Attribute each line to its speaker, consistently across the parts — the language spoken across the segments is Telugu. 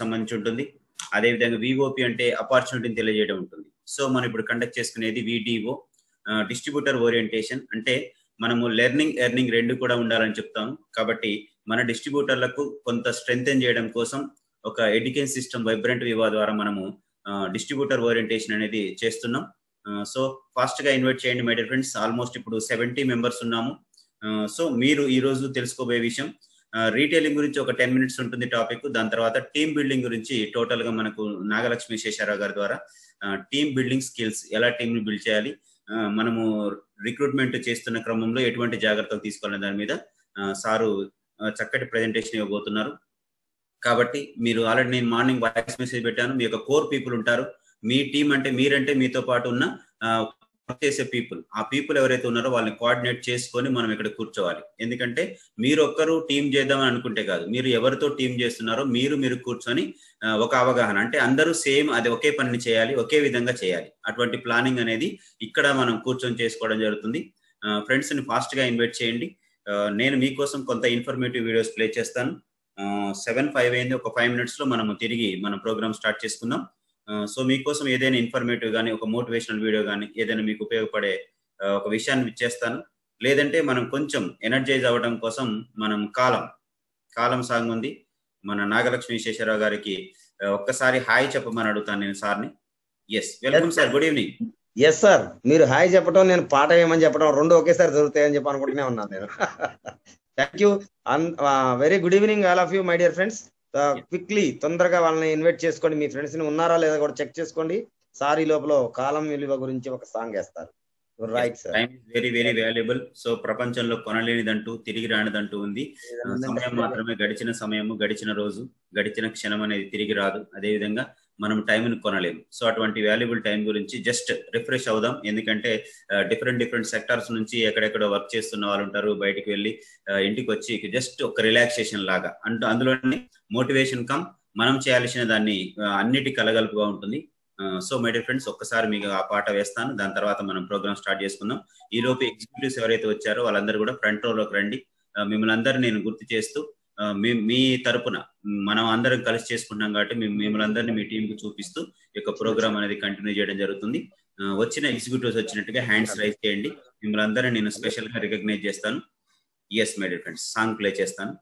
Speaker 1: సంబంధించి ఉంటుంది. అదేవిధంగా విఓపి అంటే అపార్చునిటీని తెలియజేయడం ఉంటుంది. సో మనం ఇప్పుడు కండక్ట్ చేసుకునేది విడిఓ డిస్ట్రిబ్యూటర్ ఓరియంటేషన్ అంటే మనము లెర్నింగ్ ఎర్నింగ్ రెండు కూడా ఉండాలని చెప్తాము. కాబట్టి మన డిస్ట్రిబ్యూటర్లకు కొంత స్ట్రెంగ్తెన్ చేయడం కోసం ఒక ఎడ్యుకేషన్ సిస్టమ్ వైబ్రెంట్ వివా ద్వారా మనము డిస్ట్రిబ్యూటర్ ఓరియంటేషన్ అనేది చేస్తున్నాం. సో ఫాస్ట్గా ఇన్వైట్ చేయండి మై డియర్ ఫ్రెండ్స్ ఆల్మోస్ట్ ఇప్పుడు సెవెంటీ మెంబర్స్ ఉన్నాము. సో మీరు ఈ రోజు తెలుసుకోబోయే విషయం రీటైలింగ్ గురించి ఒక టెన్ మినిట్స్ ఉంటుంది టాపిక్ దాని తర్వాత టీమ్ బిల్డింగ్ గురించి టోటల్గా మనకు నాగలక్ష్మి శేషారావు గారి ద్వారా టీమ్ బిల్డింగ్ స్కిల్స్ ఎలా టీమ్ని బిల్డ్ చేయాలి మనము రిక్రూట్మెంట్ చేస్తున్న క్రమంలో ఎటువంటి జాగ్రత్తలు తీసుకోవాలనే దాని మీద సారు చక్కటి ప్రజెంటేషన్ ఇవ్వబోతున్నారు. కాబట్టి మీరు ఆల్రెడీ నేను మార్నింగ్ వాయిస్ మెసేజ్ పెట్టాను. మీ యొక్క కోర్ పీపుల్ ఉంటారు. మీ టీం అంటే మీరంటే మీతో పాటు ఉన్న చేసే పీపుల్ ఆ పీపుల్ ఎవరైతే ఉన్నారో వాళ్ళని కోఆర్డినేట్ చేసుకొని మనం ఇక్కడ కూర్చోవాలి. ఎందుకంటే మీరు ఒక్కరు టీం చేద్దామని అనుకుంటే కాదు. మీరు ఎవరితో టీం చేస్తున్నారో మీరు మీరు కూర్చొని ఒక అవగాహన. అంటే అందరూ సేమ్ అది ఒకే పనిని చేయాలి ఒకే విధంగా చేయాలి. అటువంటి ప్లానింగ్ అనేది ఇక్కడ మనం కూర్చొని చేసుకోవడం జరుగుతుంది. ఫ్రెండ్స్ని ఫాస్ట్గా ఇన్వైట్ చేయండి. నేను మీకోసం కొంత ఇన్ఫర్మేటివ్ వీడియోస్ ప్లే చేస్తాను. సెవెన్ ఫైవ్ అయింది. ఒక ఫైవ్ మినిట్స్లో మనము తిరిగి మన ప్రోగ్రామ్ స్టార్ట్ చేసుకుందాం. సో మీకోసం ఏదైనా ఇన్ఫర్మేటివ్ కానీ ఒక మోటివేషనల్ వీడియో కానీ ఏదైనా మీకు ఉపయోగపడే ఒక విషయాన్ని ఇచ్చేస్తాను లేదంటే మనం కొంచెం ఎనర్జైజ్ అవ్వడం కోసం మనం కాలం కాలం సాంగ్ ఉంది. మన నాగలక్ష్మి విశ్వేశ్వరరావు గారికి ఒక్కసారి హాయ్ చెప్పమని అడుగుతాను నేను సార్ని. Yes welcome sir good evening
Speaker 2: yes sir మీరు హాయ్ చెప్పడం నేను పాట వేయమని చెప్పడం రెండు ఒకేసారి జరుగుతాయని చెప్పి అనుకుంటూనే ఉన్నాను నేను. Thank you very good evening all of you my dear friends quickly తొందరగా వాళ్ళని ఇన్వైట్ చేసుకోండి. మీ ఫ్రెండ్స్ని ఉన్నారా లేదా కూడా చెక్ చేసుకోండి. సారీ లోపల కాలం విలువ గురించి ఒక సాంగ్ వేస్తారు. Right sir
Speaker 1: very very valuable so ప్రపంచంలో కొనలేనిదంటూ తిరిగి రానిదంటూ ఉంది. సమయం మాత్రమే గడిచిన సమయము గడిచిన రోజు గడిచిన క్షణం అనేది తిరిగి రాదు. అదే విధంగా మనం టైంని కొనలేము. సో అటువంటి వాల్యుబుల్ టైం గురించి జస్ట్ రిఫ్రెష్ అవుదాం. ఎందుకంటే డిఫరెంట్ డిఫరెంట్ సెక్టార్స్ నుంచి ఎక్కడెక్కడ వర్క్ చేస్తున్న వాళ్ళు ఉంటారు. బయటికి వెళ్ళి ఇంటికి వచ్చి జస్ట్ ఒక రిలాక్సేషన్ లాగా. అంటూ అందులోనే మోటివేషన్ కమ్ మనం చేయాల్సిన దాన్ని అన్నిటి కలగలుపుగా ఉంటుంది. సో మై డియర్ ఫ్రెండ్స్ ఒక్కసారి మీకు ఆ పాట వేస్తాను. దాని తర్వాత మనం ప్రోగ్రామ్ స్టార్ట్ చేసుకుందాం. ఈ లోపు ఎగ్జిక్యూటివ్స్ ఎవరైతే వచ్చారో వాళ్ళందరూ కూడా ఫ్రంట్ రోలోకి రండి. మిమ్మల్ని అందరూ నేను గుర్తు చేస్తూ మీ మీ తరపున మనం అందరం కలిసి చేసుకుంటాం కాబట్టి మిమ్మల్ని అందరినీ మీ టీంకి చూపిస్తూ ఈ యొక్క ప్రోగ్రామ్ అనేది కంటిన్యూ చేయడం జరుగుతుంది. వచ్చిన ఎగ్జిక్యూటివ్స్ వచ్చినట్టుగా హ్యాండ్స్ రైజ్ చేయండి. మిమ్మల్ని అందరినీ నేను స్పెషల్గా రికగ్నైజ్ చేస్తాను. Yes my dear friends song play చేస్తాను.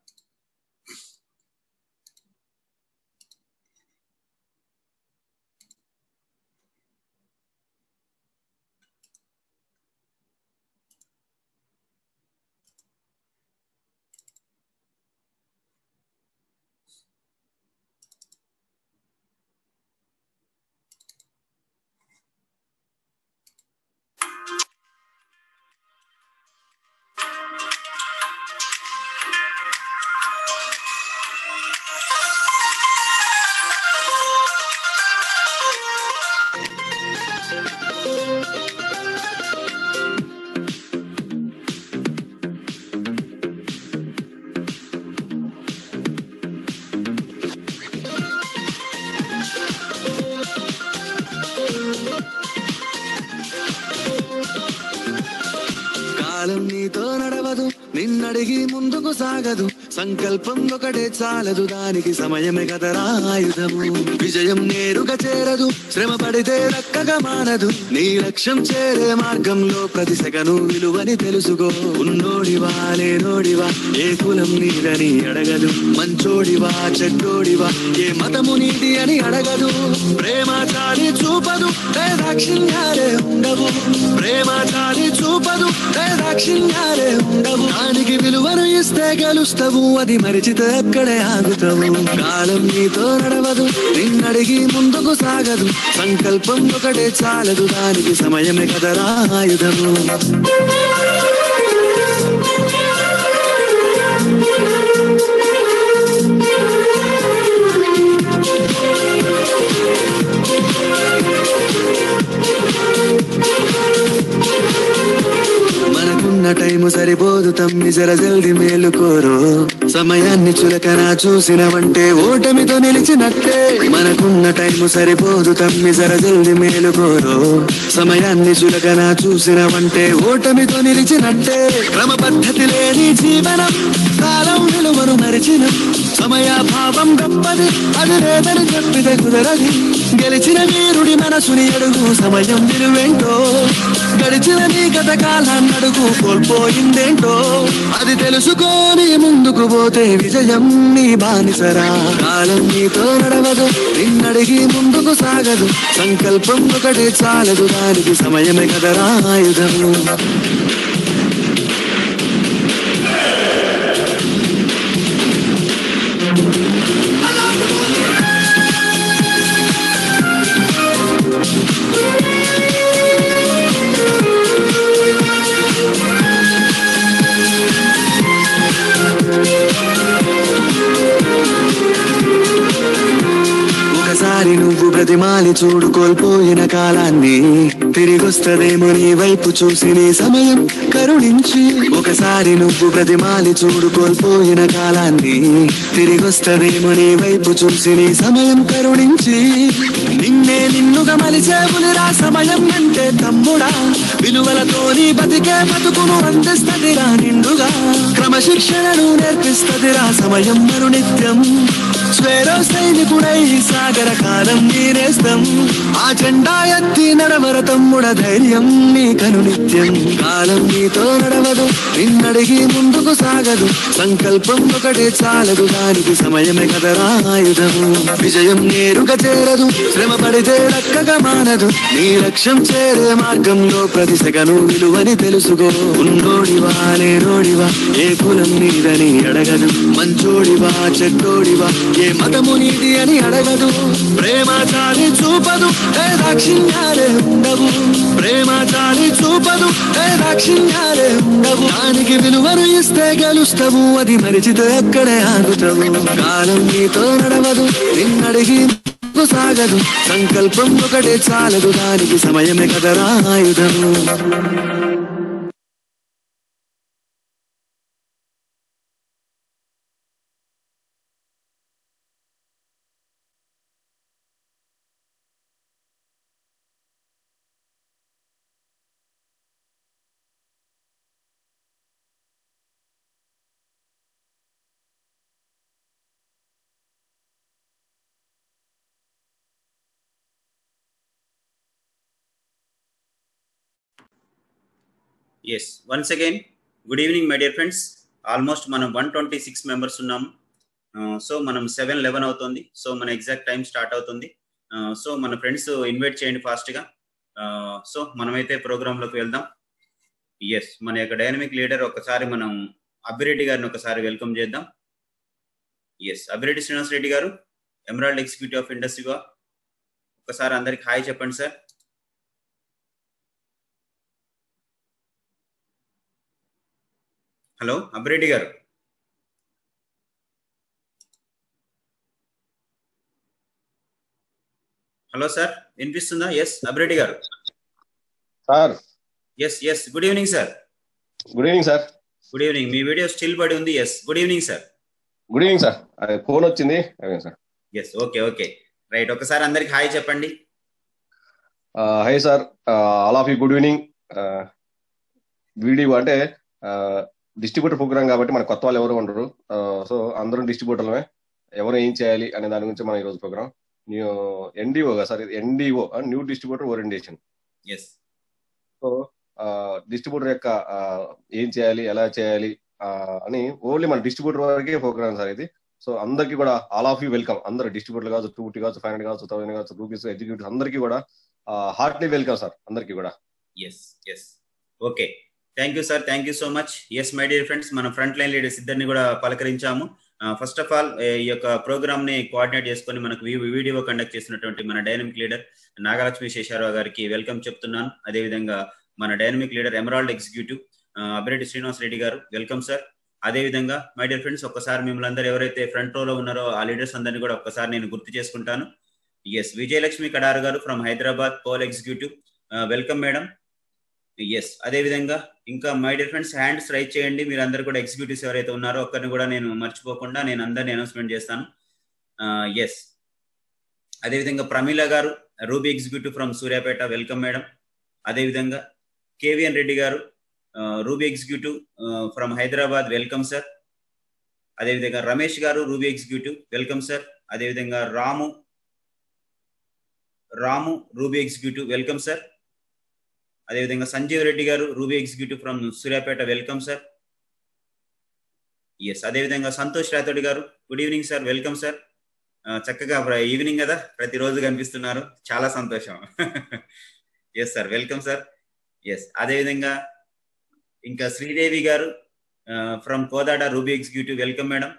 Speaker 3: సంకల్పం ఒకటే చాలదు దానికి సమయమే కదరా ఆయుధము విజయం నేరుగా చేరదు శ్రమ పడితే రక్కగా మానదు నీ లక్ష్యం చేరే మార్గంలో ప్రతి సెకను విలువని తెలుసుకో. ఉన్నోడివా లేనోడివా ఏ కులం నీదని అడగదు. మంచోడివా చెడ్డోడివా ఏ మతము నీది అని అడగదు. ప్రేమ చాలి చూపదు దాక్షిణ్యాలే ఉండవు. ప్రేమ చాలి చూపదు దాక్షిణ్యాలే ఉండవు. దానికి విలువను ఇస్తే గెలుస్తావు అది మరిచితే అక్కడే ఆగుతావు. కాలం నీతో నడవదు నిన్నడిగి ముందుకు సాగదు. సంకల్పం ఒకటే చాలదు దానికి సమయమే కదరా ఆయుధము. మనకున్న టైము సరిపోదు తమ్మి జర జల్ది మేలుకోరు సమయాన్ని చులకన చూసినవంటే ఓటమితో నిలిచినట్టే. మనకున్న టైం సరిపోదు తమ్మి జర జల్ది మేలుకోరు సమయాన్ని చులకన చూసినవంటే ఓటమితో నిలిచినట్టే. క్రమ పద్ధతి లేని జీవనం కాలం విలువను మరిచిన. సమయాభావం గొప్పది అది లేదని చెప్పితే కుదరది. గెలిచిన వీరుడి మనసుని అడుగు సమయం విలువేంటో? గడిచిన నీ గత కాలాన్ని అడుగు కోల్పోయిందేంటో? అది తెలుసుకొని ముందుకు పోతే విజయం నీ బానిసరా. కాలం నీతో నడవదు నిన్నడిగి ముందుకు సాగదు. సంకల్పం ఒకటే చాలదు దానికి సమయమే కదరా ఆయుధం. ప్రతిమాలి చూడు కోల్పోయిన కాలాన్ని. తిరిగొస్తదేమో నీ వైపు చూసిన సమయం కరుణించి. ఒకసారి నువ్వు ప్రతిమాలి చూడు కోల్పోయిన కాలాన్ని. తిరిగొస్తదేమో నీ వైపు చూసిన సమయం కరుణించి. నిన్నే నిన్నుగా మలిచేవులిరా సమయం అంటే తమ్ముడా. విలువలతో నీ బతికే బతుకును అందిస్తదిరా నిండుగా. క్రమశిక్షణను నేర్పిస్తదిరా సమయం మరునిత్యం. స్వేరో సైనికుడై సాగర కాలం నీరేస్తం ఆ జెండా ఎత్తి నడవర తమ్ముడ ధైర్యం నీ కను నిత్యం. కాలం నీతో నడవదు నిన్నడిగి ముందుకు సాగదు. సంకల్పం ఒకటే చాలదు దానికి సమయమే కదరా ఆయుధము. విజయం నేరుగా చేరదు శ్రమ పడితే దక్కగా మానదు. నీ లక్ష్యం చేరే మార్గంలో ప్రతి సెగను విలువని తెలుసుకో. ఉన్నోడివా లేనోడివా ఏ కులం నీదని అడగదు. మంచోడివా చెడ్డోడివా ఏ మతము నీది అని అడగదు. ప్రేమ చాలి చూపదు. ఏ దాక్షిణ్యాలే ఉండవు. ప్రేమ చాలి చూపదు. ఏ దాక్షిణ్యాలే ఉండవు. దానికి విలువను ఇస్తే గెలుస్తావు. అది మరిచితే ఎక్కడే ఆగుతావు. కాలం నీతో నడవదు. నిన్నడిగి సాగదు. సంకల్పం ఒకటే చాలదు. దానికి సమయమే కదరా ఆయుధము.
Speaker 1: Yes once again good evening my dear friends almost మనం వన్ ట్వంటీ సిక్స్ మెంబర్స్ ఉన్నాము సో మనం సెవెన్ లెవెన్ అవుతుంది. సో మన ఎగ్జాక్ట్ టైం స్టార్ట్ అవుతుంది. సో మన ఫ్రెండ్స్ ఇన్వైట్ చేయండి ఫాస్ట్గా సో మనమైతే ప్రోగ్రాంలోకి వెళ్దాం. ఎస్ మన యొక్క డైనమిక్ లీడర్ ఒకసారి మనం అభిరెడ్డి గారిని ఒకసారి వెల్కమ్ చేద్దాం. Yes Abhi Reddy Srinivas Reddy garu emerald executive of ఇండస్ట్రీగా ఒకసారి అందరికి హాయ్ చెప్పండి sir hello Abhireddy garu. Hello sir వినిపిస్తుందా? Yes Abhireddy garu.
Speaker 4: Sir.
Speaker 1: Yes yes good evening sir
Speaker 4: good evening sir
Speaker 1: good evening మీ వీడియో స్టిల్ పడి ఉంది. Yes good evening sir
Speaker 4: good evening sir phone వచ్చింది. Sir
Speaker 1: yes okay okay right ఒకసారి అందరికి హాయ్ చెప్పండి.
Speaker 4: Hi sir all of you good evening. Video అంటే డిస్ట్రిబ్యూటర్ ప్రోగ్రామ్ కాబట్టి మన కొత్త వాళ్ళు ఎవరు ఉండరు. సో అందరం డిస్ట్రిబ్యూటర్లమే. ఎవరు ఏం చేయాలి అనే దాని గురించి మన ఈరోజు program new NDO sir NDO new distributor orientation.
Speaker 1: Yes
Speaker 4: so distributor యొక్క ఏం చేయాలి ఎలా చేయాలి అని ఓన్లీ మన డిస్ట్రిబ్యూటర్ వరకే ప్రోగ్రామ్ సార్ ఇది. సో అందరికీ కూడా ఆల్ ఆఫ్ యూ వెల్కమ్. అందరు డిస్ట్రిబ్యూటర్ కావచ్చు టూ టీ కావచ్చు ఫైవ్ హండ్రెడ్ కావచ్చు థౌసండ్ కావచ్చు రూపీస్ ఎగ్జిక్యూటివ్ అందరికీ కూడా హార్ట్లీ వెల్కమ్ సార్ అందరికీ కూడా.
Speaker 1: Yes yes okay thank you sir thank you so much yes my dear friends మన ఫ్రంట్ లైన్ లీడర్స్ ఇద్దరిని కూడా పలకరించాము. ఫస్ట్ ఆఫ్ ఆల్ ఈ యొక్క ప్రోగ్రామ్ని కోఆర్డినేట్ చేసుకొని మనకు వీడియో కండక్ట్ చేసినటువంటి మన డైనమిక్ లీడర్ నాగలక్ష్మి శేషారావు గారికి వెల్కమ్ చెప్తున్నాను. అదేవిధంగా మన dynamic leader emerald executive Abhireddy Srinivas Reddy garu welcome sir అదేవిధంగా మై డియర్ ఫ్రెండ్స్ ఒక్కసారి మిమ్మల్ని అందరూ ఎవరైతే ఫ్రంట్ రోలో ఉన్నారో ఆ లీడర్స్ అందరినీ కూడా ఒక్కసారి నేను గుర్తు చేసుకుంటాను. Yes Vijayalakshmi Kadaru garu from Hyderabad pearl executive welcome madam yes అదేవిధంగా ఇంకా my dear friends hands right చేయండి. మీరు అందరు కూడా ఎగ్జిక్యూటివ్స్ ఎవరైతే ఉన్నారో ఒక్కరిని కూడా నేను మర్చిపోకుండా నేను అందరిని అనౌన్స్మెంట్ చేస్తాను. ఎస్ అదేవిధంగా Pramila garu ruby executive from Suryapet welcome madam. అదేవిధంగా KVN Reddy garu ruby executive from Hyderabad welcome sir. అదేవిధంగా Ramesh garu ruby executive welcome sir. అదేవిధంగా Ramu Ramu ruby executive welcome sir. అదేవిధంగా Sanjeev Reddy garu ruby executive from Suryapet. Welcome sir. Yes అదేవిధంగా Santosh Rathod garu good evening sir. Welcome sir. చక్కగా ఈవినింగ్ కదా ప్రతిరోజు కనిపిస్తున్నారు. చాలా సంతోషం. Yes sir. Welcome sir. Yes అదేవిధంగా ఇంకా Sridevi garu from Kodad ruby executive. Welcome madam.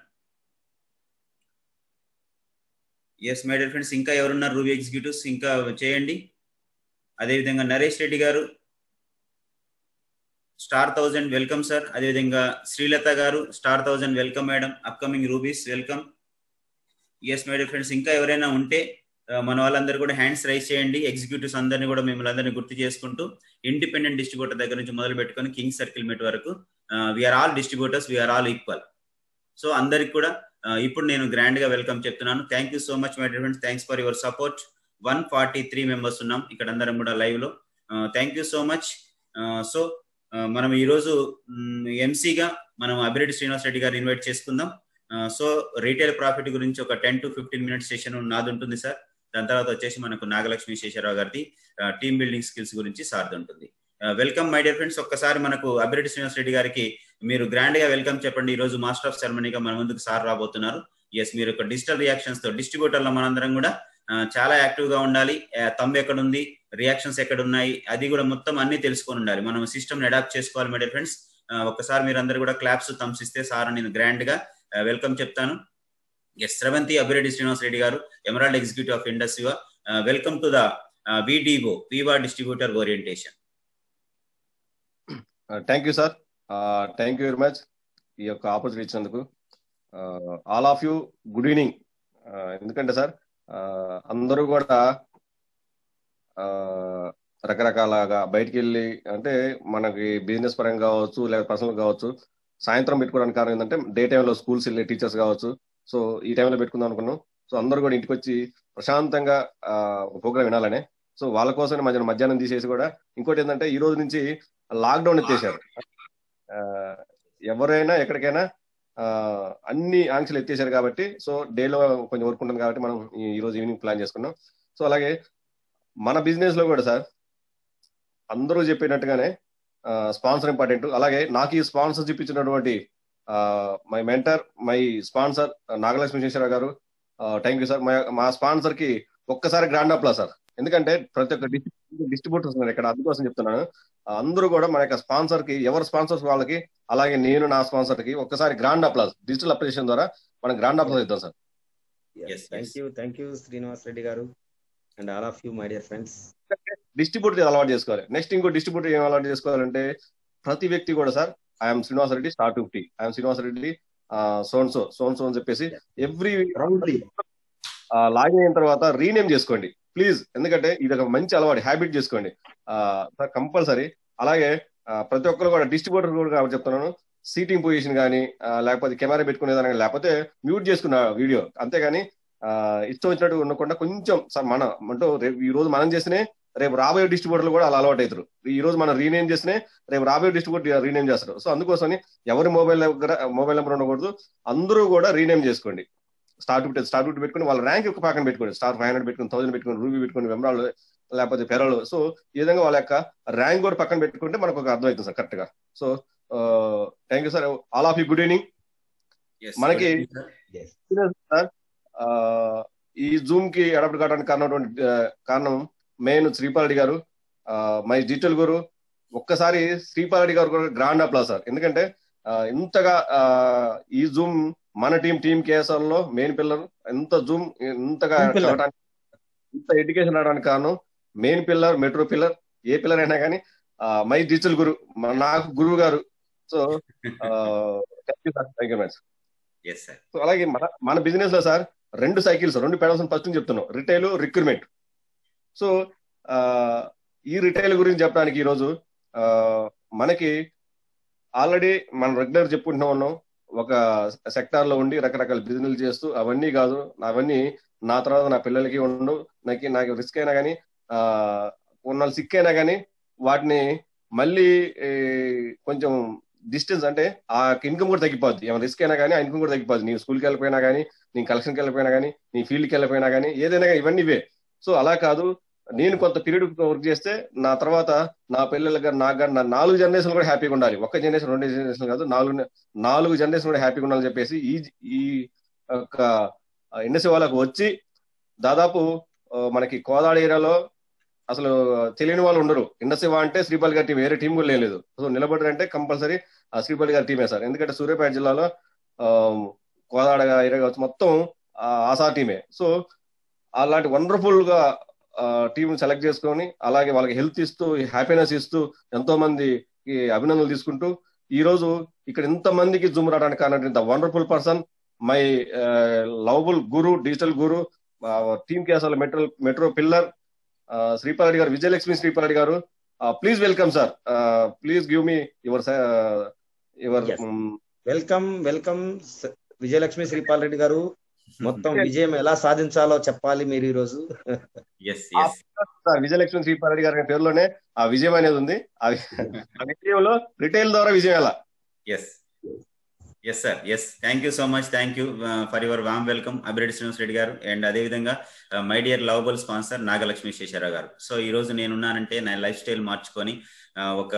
Speaker 1: Yes my dear friends ఇంకా ఎవరున్నారు రూబీ ఎగ్జిక్యూటివ్స్? ఇంకా చేయండి. అదేవిధంగా నరేష్ రెడ్డి గారు స్టార్ థౌజండ్ వెల్కమ్ సార్. అదేవిధంగా Srilatha garu star thousand welcome madam. Upcoming rubies welcome. Yes my friends ఇంకా ఎవరైనా ఉంటే మన వాళ్ళందరూ కూడా హ్యాండ్స్ రైజ్ చేయండి. ఎగ్జిక్యూటివ్స్ అందరినీ కూడా మిమ్మల్ని అందరినీ గుర్తు చేసుకుంటూ ఇండిపెండెంట్ డిస్ట్రిబ్యూటర్ దగ్గర నుంచి మొదలు పెట్టుకొని కింగ్ సర్కిల్ మెట్ వరకు we are all distributors we are all equal so అందరికి కూడా ఇప్పుడు నేను గ్రాండ్గా వెల్కమ్ చెప్తున్నాను. Thank you so much my dear friends thanks for your support one forty three members ఉన్నాం. ఇక్కడ అందరం కూడా లైవ్లో. Thank you so much so మనం ఈరోజు ఎంసీగా మనం అభిరెడ్డి శ్రీనివాస్ రెడ్డి గారు ఇన్వైట్ చేసుకుందాం. సో రీటైల్ ప్రాఫిట్ గురించి ఒక ten to fifteen minutes session నాది ఉంటుంది సార్. దాని తర్వాత వచ్చేసి మనకు నాగలక్ష్మి శేషరావు గారిది టీమ్ బిల్డింగ్ స్కిల్స్ గురించి సార్ది ఉంటుంది. Welcome my dear friends. ఒక్కసారి మనకు అభిరెడ్డి శ్రీనివాస్ రెడ్డి గారికి మీరు గ్రాండ్గా వెల్కమ్ చెప్పండి. ఈ రోజు మాస్టర్ ఆఫ్ సెరమనీగా మన ముందుకు సార్ రాబోతున్నారు. ఎస్ మీరు ఒక డిజిటల్ రియాక్షన్స్తో డిస్ట్రిబ్యూటర్ల మనందరం కూడా చాలా యాక్టివ్గా ఉండాలి. తమ్ ఎక్కడ ఉంది రియాక్షన్స్ ఎక్కడ ఉన్నాయి అది కూడా మొత్తం అన్ని తెలుసుకొని ఉండాలి. మనం సిస్టమ్ అడాప్ట్ చేసుకోవాలి మై డియర్ ఫ్రెండ్స్. ఒకసారి మీరు అందరు కూడా క్లాప్స్ థమ్స్ ఇస్తే సార్ నేను గ్రాండ్గా వెల్కమ్ చెప్తాను. S Sravanthi Abhireddy Srinivas Reddy garu emerald executive of industry welcome to the video Viva distributor orientation.
Speaker 4: Thank you sir. Thank you very much ఈ యొక్క ఆపర్చునిటీ ఇచ్చినందుకు. All of you good evening. ఎందుకంటే సార్ అందరూ కూడా రకరకాలగా బయటికి వెళ్ళి అంటే మనకి బిజినెస్ పరంగా కావచ్చు లేదా పర్సనల్ కావచ్చు సాయంత్రం పెట్టుకోవడానికి కారణం ఏంటంటే డే టైంలో స్కూల్స్ వెళ్ళే టీచర్స్ కావచ్చు. సో ఈ టైంలో పెట్టుకుందాం అనుకున్నాం. సో అందరూ కూడా ఇంటికి వచ్చి ప్రశాంతంగా ప్రోగ్రామ్ వినాలనే. సో వాళ్ళ కోసం మధ్యాహ్నం మధ్యాహ్నం తీసేసి కూడా ఇంకోటి ఏంటంటే ఈ రోజు నుంచి లాక్డౌన్ ఎత్తేసారు. ఎవరైనా ఎక్కడికైనా అన్ని ఆంక్షలు ఎత్తేసారు కాబట్టి సో డేలో కొంచెం వర్క్ ఉంటుంది కాబట్టి మనం ఈ రోజు ఈవినింగ్ ప్లాన్ చేసుకున్నాం. సో అలాగే మన బిజినెస్లో కూడా సార్ అందరూ చెప్పినట్టుగానే స్పాన్సర్ ఇంపార్టెంట్. అలాగే నాకు ఈ స్పాన్సర్ చూపించినటువంటి my mentor my sponsor Nagalakshmi Sesharao garu thank you sir. మా స్పాన్సర్కి ఒక్కసారి గ్రాండ్ అప్లా సార్. ఎందుకంటే ప్రతి ఒక్క డిస్ట్రిబ్యూటర్స్ ఉన్నారు ఇక్కడ అందుకోసం చెప్తున్నాను. అందరూ కూడా మన యొక్క స్పాన్సర్కి ఎవరు స్పాన్సర్స్ వాళ్ళకి అలాగే నేను నా స్పాన్సర్కి ఒక్కసారి గ్రాండ్ అప్లాస్ డిజిటల్ అప్లికేషన్ ద్వారా మనం గ్రాండ్ అప్లాస్ ఇద్దాం sir.
Speaker 2: Thank you thank you Srinivas Reddy garu and all of you my dear friends
Speaker 4: distributor అలవాటు చేసుకోవాలి. నెక్స్ట్ ఇంకో డిస్ట్రిబ్యూటర్ ఏం అలవాటు చేసుకోవాలంటే ప్రతి వ్యక్తి కూడా sir I'm Srinivas Reddy star fifty I'm Srinivas Reddy so and so so and so అని చెప్పేసి ఎవ్రీ లాగిన్ అయిన తర్వాత రీనేమ్ చేసుకోండి. ప్లీజ్ ఎందుకంటే ఇది ఒక మంచి అలవాటు. హ్యాబిట్ చేసుకోండి. కంపల్సరీ. అలాగే ప్రతి ఒక్కరు కూడా డిస్ట్రిబ్యూటర్ కూడా చెప్తున్నాను. సీటింగ్ పొజిషన్ కానీ లేకపోతే కెమెరా పెట్టుకునేదాని లేకపోతే మ్యూట్ చేసుకున్న వీడియో అంతేగాని ఇష్టం వచ్చినట్టు ఉండకుండా కొంచెం సార్ మన అంటూ రేపు ఈ రోజు మనం చేసినే రేపు రాబోయే డిస్ట్రిబ్యూటర్లు కూడా అలా అలవాటు అవుతారు. ఈ రోజు మనం రీనేమ్ చేసినే రేపు రాబోయే డిస్ట్రిబ్యూటర్ రీనేమ్ చేస్తారు. సో అందుకోసమని ఎవరి మొబైల్ దగ్గర మొబైల్ నెంబర్ ఉండకూడదు. అందరూ కూడా రీనేమ్ చేసుకోండి. స్టార్ టు స్టార్ టు పెట్టుకుని వాళ్ళ ర్యాంక్ యొక్క పక్కన పెట్టుకోండి. స్టార్ ఫైవ్ హండ్రెడ్ పెట్టుకుని థౌసండ్ పెట్టుకుని రూబీ పెట్టుకుని వెమరాలు లేకపోతే పెరలు సో ఈ విధంగా వాళ్ళ యొక్క ర్యాంక్ కూడా పక్కన పెట్టుకుంటే మనకు ఒక అర్థమవుతుంది సార్ కరెక్ట్గా. So thank you sir all of you good evening మనకి సార్ ఈ జూమ్కి అడాప్ట్ కావడానికి కారణం కారణం మెయిన్ శ్రీపాలరెడ్డి గారు మై డిజిటల్ గురు. ఒక్కసారి శ్రీపాలరెడ్డి గారు కూడా గ్రాండ్ అప్లా సార్ ఎందుకంటే ఇంతగా ఈ జూమ్ మన టీం టీం కేఎస్ఆర్లో మెయిన్ పిల్లర్ ఎంత జూమ్ ఇంతగా ఇంత ఎడ్యుకేషన్ రావడానికి కారణం మెయిన్ పిల్లర్ మెట్రో పిల్లర్ ఏ పిల్లర్ అయినా కానీ మై డిజిటల్ గురు నాకు గురువు గారు. So thank you sir thank you much so అలాగే మన మన బిజినెస్లో సార్ రెండు సైకిల్స్ రెండు పెడల్స్ ఫస్ట్ నుంచి చెప్తున్నాం. రిటైల్ రిక్రూట్మెంట్ సో ఈ రిటైల్ గురించి చెప్పడానికి ఈరోజు మనకి ఆల్రెడీ మనం రెగ్యులర్ చెప్పుకుంటున్నా ఉన్నాం. ఒక సెక్టార్లో ఉండి రకరకాల బిజినెస్ చేస్తూ అవన్నీ కాదు అవన్నీ నా తర్వాత నా పిల్లలకి ఉండు నాకు నాకు రిస్క్ అయినా కానీ ఆ కొన్నాళ్ళు సిక్ అయినా కానీ వాటిని మళ్ళీ కొంచెం డిస్టెన్స్ అంటే ఆ ఇన్కమ్ కూడా తగ్గిపోద్ది. ఏమైనా రిస్క్ అయినా కానీ ఆ ఇన్కమ్ కూడా తగ్గిపోద్ది. నీ స్కూల్కి వెళ్ళిపోయినా కానీ నీ కలెక్షన్కి వెళ్ళిపోయినా కానీ నీ ఫీల్డ్కి వెళ్ళిపోయినా కానీ ఏదైనా ఇవన్నీ ఇవే. సో అలా కాదు. నేను కొంత పీరియడ్ వర్క్ చేస్తే నా తర్వాత నా పిల్లలు కానీ నాకు కానీ నాలుగు జనరేషన్ కూడా హ్యాపీగా ఉండాలి. ఒక జనరేషన్ రెండు జనరేషన్ కాదు నాలుగు నాలుగు జనరేషన్ కూడా హ్యాపీగా ఉండాలని చెప్పేసి ఈ ఈ యొక్క ఇండస్ట్రీ వాళ్ళకు వచ్చి దాదాపు మనకి కోదాడ ఏరియాలో అసలు తెలియని వాళ్ళు ఉండరు. ఇండస్ట్రీ అంటే శ్రీపాల్ గారి టీం వేరే టీం కూడా లేదు. సో నిలబడారంటే కంపల్సరీ ఆ శ్రీపాల్ గారి టీమే సార్. ఎందుకంటే సూర్యాపేట జిల్లాలో కోదాడ ఏరియా కావచ్చు మొత్తం ఆసా టీమే సో అలాంటి వండర్ఫుల్గా టీం సెలెక్ట్ చేసుకొని అలాగే వాళ్ళకి హెల్త్ ఇస్తూ హ్యాపీనెస్ ఇస్తూ ఎంతో మందికి అభినందనలు తీసుకుంటూ ఈ రోజు ఇక్కడ ఇంత మందికి జూమ్ రావడానికి కారణం the wonderful person my lovable guru digital guru team Kesala metro metro pillar Sripal Reddy garu Vijayalakshmi Sripalareddy garu. Please welcome sir please give me your your
Speaker 2: welcome welcome స- విజయలక్ష్మి శ్రీపాల్ రెడ్డి గారు. మొత్తం విజయం ఎలా సాధించాలో చెప్పాలి మీరు ఈ రోజు
Speaker 4: విజయలక్ష్మి శ్రీపాల్ రెడ్డి గారి పేరులోనే ఆ విజయం అనేది ఉంది. ఆ విజయంలో రిటైల్ ద్వారా విజయం ఎలా?
Speaker 1: Yes yes sir yes thank you so much thank you for your warm welcome Abhireddy Srinivas Reddy garu. And అదేవిధంగా my dear lovable sponsor Nagalakshmi Sesharao garu. So ఈ రోజు నేనున్నానంటే నా లైఫ్ స్టైల్ మార్చుకొని ఆ, ఒక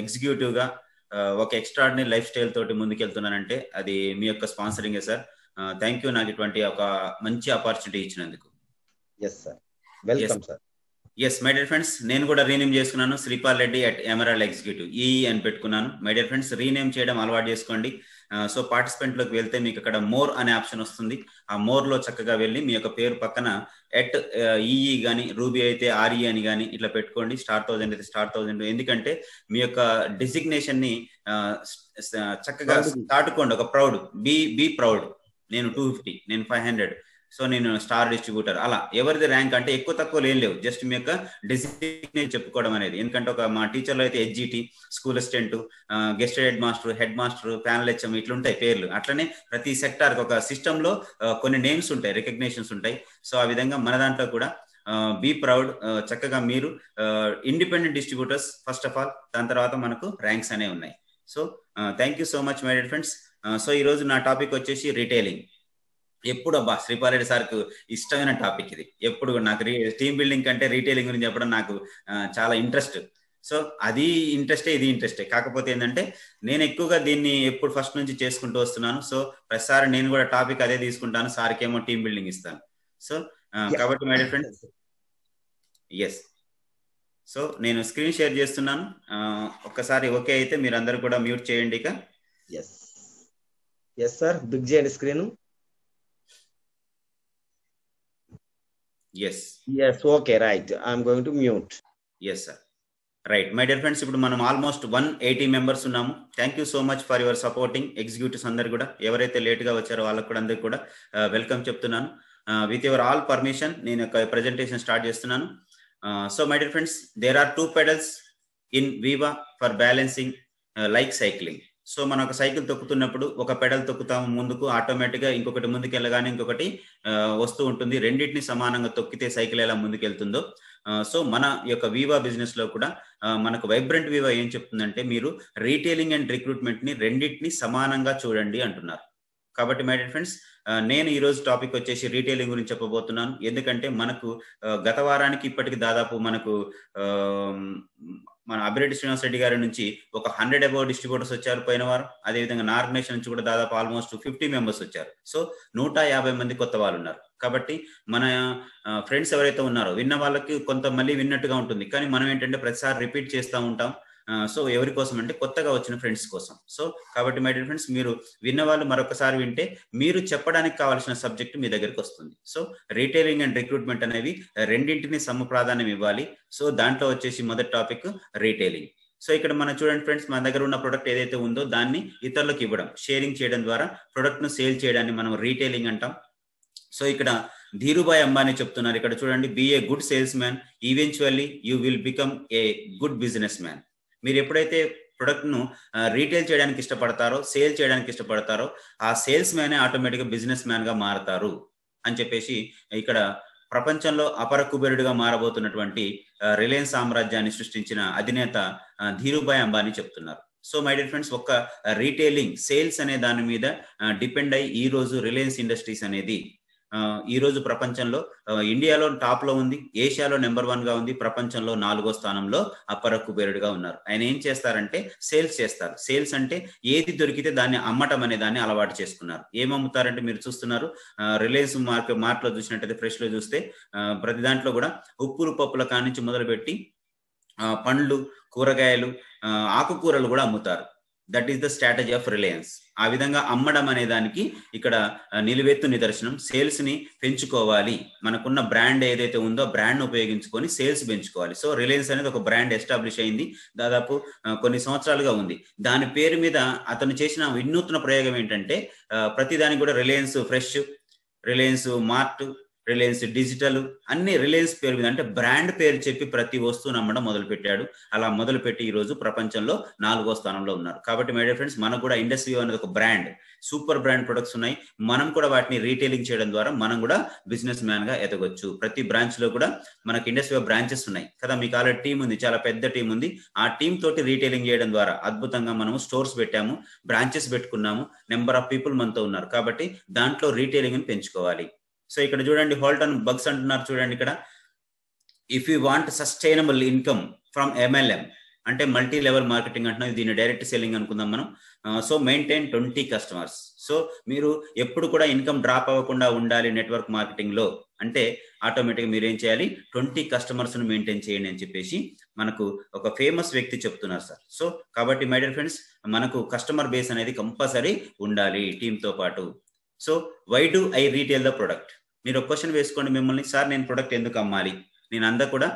Speaker 1: ఎగ్జిక్యూటివ్గా ఆ, ఒక ఎక్స్ట్రాడినరీ లైఫ్ స్టైల్ తోటి ముందుకెళ్తున్నానంటే అది మీ యొక్క స్పాన్సరింగే సార్ థ్యాంక్ యూ నాకు ఇటువంటి ఒక మంచి ఆపర్చునిటీ ఇచ్చినందుకు.
Speaker 2: Yes sir welcome sir
Speaker 1: yes my dear friends నేను కూడా రీనేమ్ చేసుకున్నాను. Sripal Reddy at emerald executive ఈ అని పెట్టుకున్నాను. మై డియర్ ఫ్రెండ్స్ రీనేమ్ చేయడం అలవాటు చేసుకోండి. సో పార్టిసిపెంట్లోకి వెళ్తే మీకు అక్కడ మోర్ అనే ఆప్షన్ వస్తుంది. ఆ మోర్లో చక్కగా వెళ్ళి మీ యొక్క పేరు పక్కన ఎట్ ఈఈ గాని రూబీ అయితే ఆర్ఈ అని గాని ఇట్లా పెట్టుకోండి. స్టార్ థౌజండ్ అయితే స్టార్ థౌజండ్ ఎందుకంటే మీ యొక్క డిజిగ్నేషన్ని చక్కగా దాటుకోండి ఒక ప్రౌడ్ బీ బీ ప్రౌడ్ నేను టూ ఫిఫ్టీ నేను ఫైవ్ హండ్రెడ్ సో నేను స్టార్ డిస్ట్రిబ్యూటర్ అలా ఎవరిది ర్యాంక్ అంటే ఎక్కువ తక్కువ ఏం లేవు. జస్ట్ మీ యొక్క డిసిప్లిన్ చెప్పుకోవడం అనేది. ఎందుకంటే ఒక మా టీచర్లు అయితే HGT school assistant guest headmaster headmaster panel HM ఇట్లుంటాయి పేర్లు. అట్లనే ప్రతి సెక్టార్ ఒక సిస్టమ్లో కొన్ని నేమ్స్ ఉంటాయి రికగ్నేషన్స్ ఉంటాయి. సో ఆ విధంగా మన దాంట్లో కూడా బీ ప్రౌడ్ చక్కగా మీరు independent distributors first of all దాని తర్వాత మనకు ర్యాంక్స్ అనేవి ఉన్నాయి. So thank you so much my dear friends so ఈ రోజు నా టాపిక్ వచ్చేసి రీటైలింగ్. ఎప్పుడు అబ్బా శ్రీపాలరెడ్డి సార్కు ఇష్టమైన టాపిక్ ఇది. ఎప్పుడు నాకు టీమ్ బిల్డింగ్ కంటే రీటైలింగ్ గురించి చెప్పడం నాకు చాలా ఇంట్రెస్ట్. సో అది ఇంట్రెస్టే ఇది ఇంట్రెస్టే. కాకపోతే ఏంటంటే నేను ఎక్కువగా దీన్ని ఎప్పుడు ఫస్ట్ నుంచి చేసుకుంటూ వస్తున్నాను. సో ప్రతిసారి నేను కూడా టాపిక్ అదే తీసుకుంటాను. సార్కి ఏమో టీమ్ బిల్డింగ్ ఇస్తాను. సో కాబట్టి my dear friends yes so నేను స్క్రీన్ షేర్ చేస్తున్నాను. ఒక్కసారి ఓకే అయితే మీరు అందరు కూడా మ్యూట్ చేయండి ఇక.
Speaker 2: ఎస్ ఎస్ సార్ బిగ్ చేయండి screen
Speaker 1: yes
Speaker 2: yes okay right I'm going to mute
Speaker 1: yes sir right my dear friends ఇప్పుడు మనం ఆల్మోస్ట్ వన్ ఎయిటీ మెంబర్స్ ఉన్నాము. Thank you so much for your supporting executives అందరు కూడా. ఎవరైతే లేట్గా వచ్చారో వాళ్ళకు కూడా అందరికి కూడా వెల్కమ్ చెప్తున్నాను. విత్ యువర్ ఆల్ పర్మిషన్ నేను ఒక ప్రెజెంటేషన్ స్టార్ట్ చేస్తున్నాను. So my dear friends there are two pedals in Viva for balancing like cycling so మనం ఒక సైకిల్ తొక్కుతున్నప్పుడు ఒక పెడల్ తొక్కుతాము ముందుకు ఆటోమేటిక్గా ఇంకొకటి ముందుకు వెళ్ళగానే ఇంకొకటి వస్తూ ఉంటుంది. రెండింటిని సమానంగా తొక్కితే సైకిల్ ఎలా ముందుకెళ్తుందో. సో మన యొక్క వీవా బిజినెస్లో కూడా మనకు వైబ్రెంట్ వీవా ఏం చెప్తుందంటే మీరు రీటైలింగ్ అండ్ రిక్రూట్మెంట్ని రెండింటిని సమానంగా చూడండి అంటున్నారు. కాబట్టి మై ఫ్రెండ్స్ నేను ఈ రోజు టాపిక్ వచ్చేసి రీటైలింగ్ గురించి చెప్పబోతున్నాను. ఎందుకంటే మనకు గత వారానికి ఇప్పటికి దాదాపు మనకు మన అభిరెడ్డి శ్రీనివాస్ రెడ్డి గారి నుంచి ఒక హండ్రెడ్ అబౌవ్ డిస్ట్రిబ్యూటర్స్ వచ్చారు పోయిన వారం. అదేవిధంగా నార్గనేషన్ నుంచి కూడా దాదాపు ఆల్మోస్ట్ ఫిఫ్టీ మెంబర్స్ వచ్చారు. సో నూట యాభై మంది కొత్త వాళ్ళు ఉన్నారు. కాబట్టి మన ఫ్రెండ్స్ ఎవరైతే ఉన్నారో విన్న వాళ్ళకి కొంత మళ్ళీ విన్నట్టుగా ఉంటుంది. కానీ మనం ఏంటంటే ప్రతిసారి రిపీట్ చేస్తూ ఉంటాం. సో ఎవరి కోసం అంటే కొత్తగా వచ్చిన ఫ్రెండ్స్ కోసం. సో కాబట్టి మై డియర్ ఫ్రెండ్స్ మీరు విన్న వాళ్ళు మరొకసారి వింటే మీరు చెప్పడానికి కావాల్సిన సబ్జెక్ట్ మీ దగ్గరికి వస్తుంది. సో రీటైలింగ్ అండ్ రిక్రూట్మెంట్ అనేవి రెండింటిని సమ ప్రాధాన్యం ఇవ్వాలి. సో దాంట్లో వచ్చేసి మొదటి టాపిక్ రీటైలింగ్ సో ఇక్కడ మనం చూడండి ఫ్రెండ్స్ మన దగ్గర ఉన్న ప్రొడక్ట్ ఏదైతే ఉందో దాన్ని ఇతరులకు ఇవ్వడం షేరింగ్ చేయడం ద్వారా ప్రొడక్ట్ను సేల్ చేయడాన్ని మనం రీటైలింగ్ అంటాం. సో ఇక్కడ ధీరుభాయ్ అంబానీ చెప్తున్నారు. ఇక్కడ చూడండి be a good salesman eventually you will become a good businessman మీరు ఎప్పుడైతే ప్రొడక్ట్ను రీటైల్ చేయడానికి ఇష్టపడతారో సేల్ చేయడానికి ఇష్టపడతారో ఆ సేల్స్ మ్యానే ఆటోమేటిక్గా బిజినెస్ మ్యాన్గా మారతారు అని చెప్పేసి ఇక్కడ ప్రపంచంలో అపర కుబేరుడిగా మారబోతున్నటువంటి రిలయన్స్ సామ్రాజ్యాన్ని సృష్టించిన అధినేత ధీరుభాయ్ అంబానీ చెప్తున్నారు. సో మై డియర్ ఫ్రెండ్స్ ఒక్క రీటైలింగ్ సేల్స్ అనే దాని మీద డిపెండ్ అయ్యి ఈ రోజు రిలయన్స్ ఇండస్ట్రీస్ అనేది ఈ రోజు ప్రపంచంలో ఇండియాలో టాప్లో ఉంది ఏషియాలో నెంబర్ వన్గా ఉంది ప్రపంచంలో నాలుగో స్థానంలో అప్పర్గా ఉన్నారు. ఆయన ఏం చేస్తారంటే సేల్స్ చేస్తారు. సేల్స్ అంటే ఏది దొరికితే దాన్ని అమ్మటం అనే దాన్ని అలవాటు చేసుకున్నారు. ఏం అమ్ముతారంటే మీరు చూస్తున్నారు రిలయన్స్ మార్కెట్ మార్ట్లో చూసినట్టయితే ఫ్రెష్లో చూస్తే ప్రతి దాంట్లో కూడా ఉప్పులు పప్పుల కానించి మొదలుపెట్టి పండ్లు కూరగాయలు ఆకుకూరలు కూడా అమ్ముతారు. That is the strategy of Reliance ఆ విధంగా అమ్మడం అనే దానికి ఇక్కడ నిలువెత్తు నిదర్శనం. సేల్స్ని పెంచుకోవాలి. మనకున్న బ్రాండ్ ఏదైతే ఉందో బ్రాండ్ ఉపయోగించుకొని సేల్స్ పెంచుకోవాలి. సో రిలయన్స్ అనేది ఒక బ్రాండ్ ఎస్టాబ్లిష్ అయింది. దాదాపు కొన్ని సంవత్సరాలుగా ఉంది. దాని పేరు మీద అతను చేసిన వినూత్న ప్రయోగం ఏంటంటే ప్రతి ప్రతిదానికి కూడా Reliance fresh Reliance mart Reliance digital అన్ని రిలయన్స్ పేరు మీద అంటే బ్రాండ్ పేరు చెప్పి ప్రతి వస్తువును అమ్మడం మొదలుపెట్టాడు. అలా మొదలుపెట్టి ఈ రోజు ప్రపంచంలో నాలుగో స్థానంలో ఉన్నారు. కాబట్టి మై డియర్ ఫ్రెండ్స్ మనకు కూడా ఇండస్ట్రీ అనేది ఒక బ్రాండ్ సూపర్ బ్రాండ్ ప్రొడక్ట్స్ ఉన్నాయి. మనం కూడా వాటిని రీటైలింగ్ చేయడం ద్వారా మనం కూడా బిజినెస్ మ్యాన్గా ఎదగొచ్చు. ప్రతి బ్రాంచ్లో కూడా మనకి ఇండస్ట్రీ బ్రాంచెస్ ఉన్నాయి. కదా మీకు ఆల్రెడీ టీం ఉంది. చాలా పెద్ద టీం ఉంది. ఆ టీం తోటి రీటైలింగ్ చేయడం ద్వారా అద్భుతంగా మనము స్టోర్స్ పెట్టాము బ్రాంచెస్ పెట్టుకున్నాము నెంబర్ ఆఫ్ పీపుల్ మనతో ఉన్నారు. కాబట్టి దాంట్లో రీటైలింగ్ని పెంచుకోవాలి. సో ఇక్కడ చూడండి హోల్టన్ బగ్స్ అంటున్నారు చూడండి ఇక్కడ. If you want sustainable income from MLM అంటే మల్టీ లెవెల్ మార్కెటింగ్ అంటున్నాం దీన్ని డైరెక్ట్ సెల్లింగ్ అనుకుందాం మనం. So maintain twenty customers so మీరు ఎప్పుడు కూడా ఇన్కమ్ డ్రాప్ అవ్వకుండా ఉండాలి నెట్వర్క్ మార్కెటింగ్లో. అంటే ఆటోమేటిక్గా మీరు ఏం చేయాలి? ట్వంటీ కస్టమర్స్ను మెయింటైన్ చేయండి అని చెప్పేసి మనకు ఒక ఫేమస్ వ్యక్తి చెప్తున్నారు సార్. సో కాబట్టి మై డియర్ ఫ్రెండ్స్ మనకు కస్టమర్ బేస్ అనేది కంపల్సరీ ఉండాలి టీంతో పాటు. So why do I retail the product మీరు ఒక క్వశ్చన్ వేసుకోండి మిమ్మల్ని. సార్ నేను ప్రొడక్ట్ ఎందుకు అమ్మాలి? నేను అంతా కూడా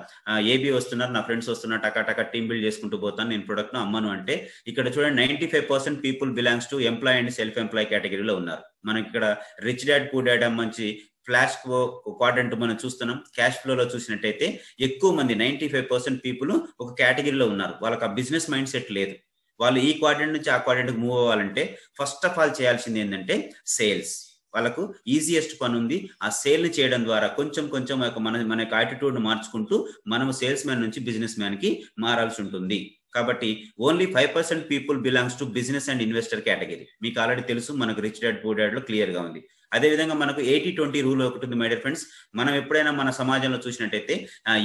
Speaker 1: ఏబీ వస్తున్నారు నా ఫ్రెండ్స్ వస్తున్నారు టకా టకా టీమ్ బిల్డ్ చేసుకుంటూ పోతాను నేను ప్రొడక్ట్ను అమ్మను అంటే ఇక్కడ చూడండి ninety five percent people belongs to employ and self employ కేటగిరీలో ఉన్నారు. మనకి ఇక్కడ రిచ్ డాడ్ పూర్ డాడ్ మంచి ఫ్లాష్ క్వాడ్రంట్ మనం చూస్తున్నాం. క్యాష్ ఫ్లోలో చూసినట్టయితే ఎక్కువ మంది నైన్టీ ఫైవ్ పర్సెంట్ పీపుల్ ఒక కేటగిరీలో ఉన్నారు. వాళ్ళకి ఆ బిజినెస్ మైండ్ సెట్ లేదు. వాళ్ళు ఈ క్వాడ్రెంట్ నుంచి ఆ క్వాడ్రెంట్ మూవ్ అవ్వాలంటే ఫస్ట్ ఆఫ్ ఆల్ చేయాల్సింది ఏంటంటే సేల్స్ వాళ్ళకు ఈజియెస్ట్ పని ఉంది. ఆ సేల్ని చేయడం ద్వారా కొంచెం కొంచెం ఒక మన మన యొక్క యాటిట్యూడ్ మార్చుకుంటూ మనము సేల్స్ మ్యాన్ నుంచి బిజినెస్ మ్యాన్కి మారాల్సి ఉంటుంది. కాబట్టి only five percent people belongs to business and investor category మీకు ఆల్రెడీ తెలుసు మనకు రిచ్ డాడ్ పూర్ డాడ్లో క్లియర్గా ఉంది. అదే విధంగా మనకు ఎయిటీ ట్వంటీ రూల్ ఒకటి ఉంది మై డియర్ ఫ్రెండ్స్ మనం ఎప్పుడైనా మన సమాజంలో చూసినట్టయితే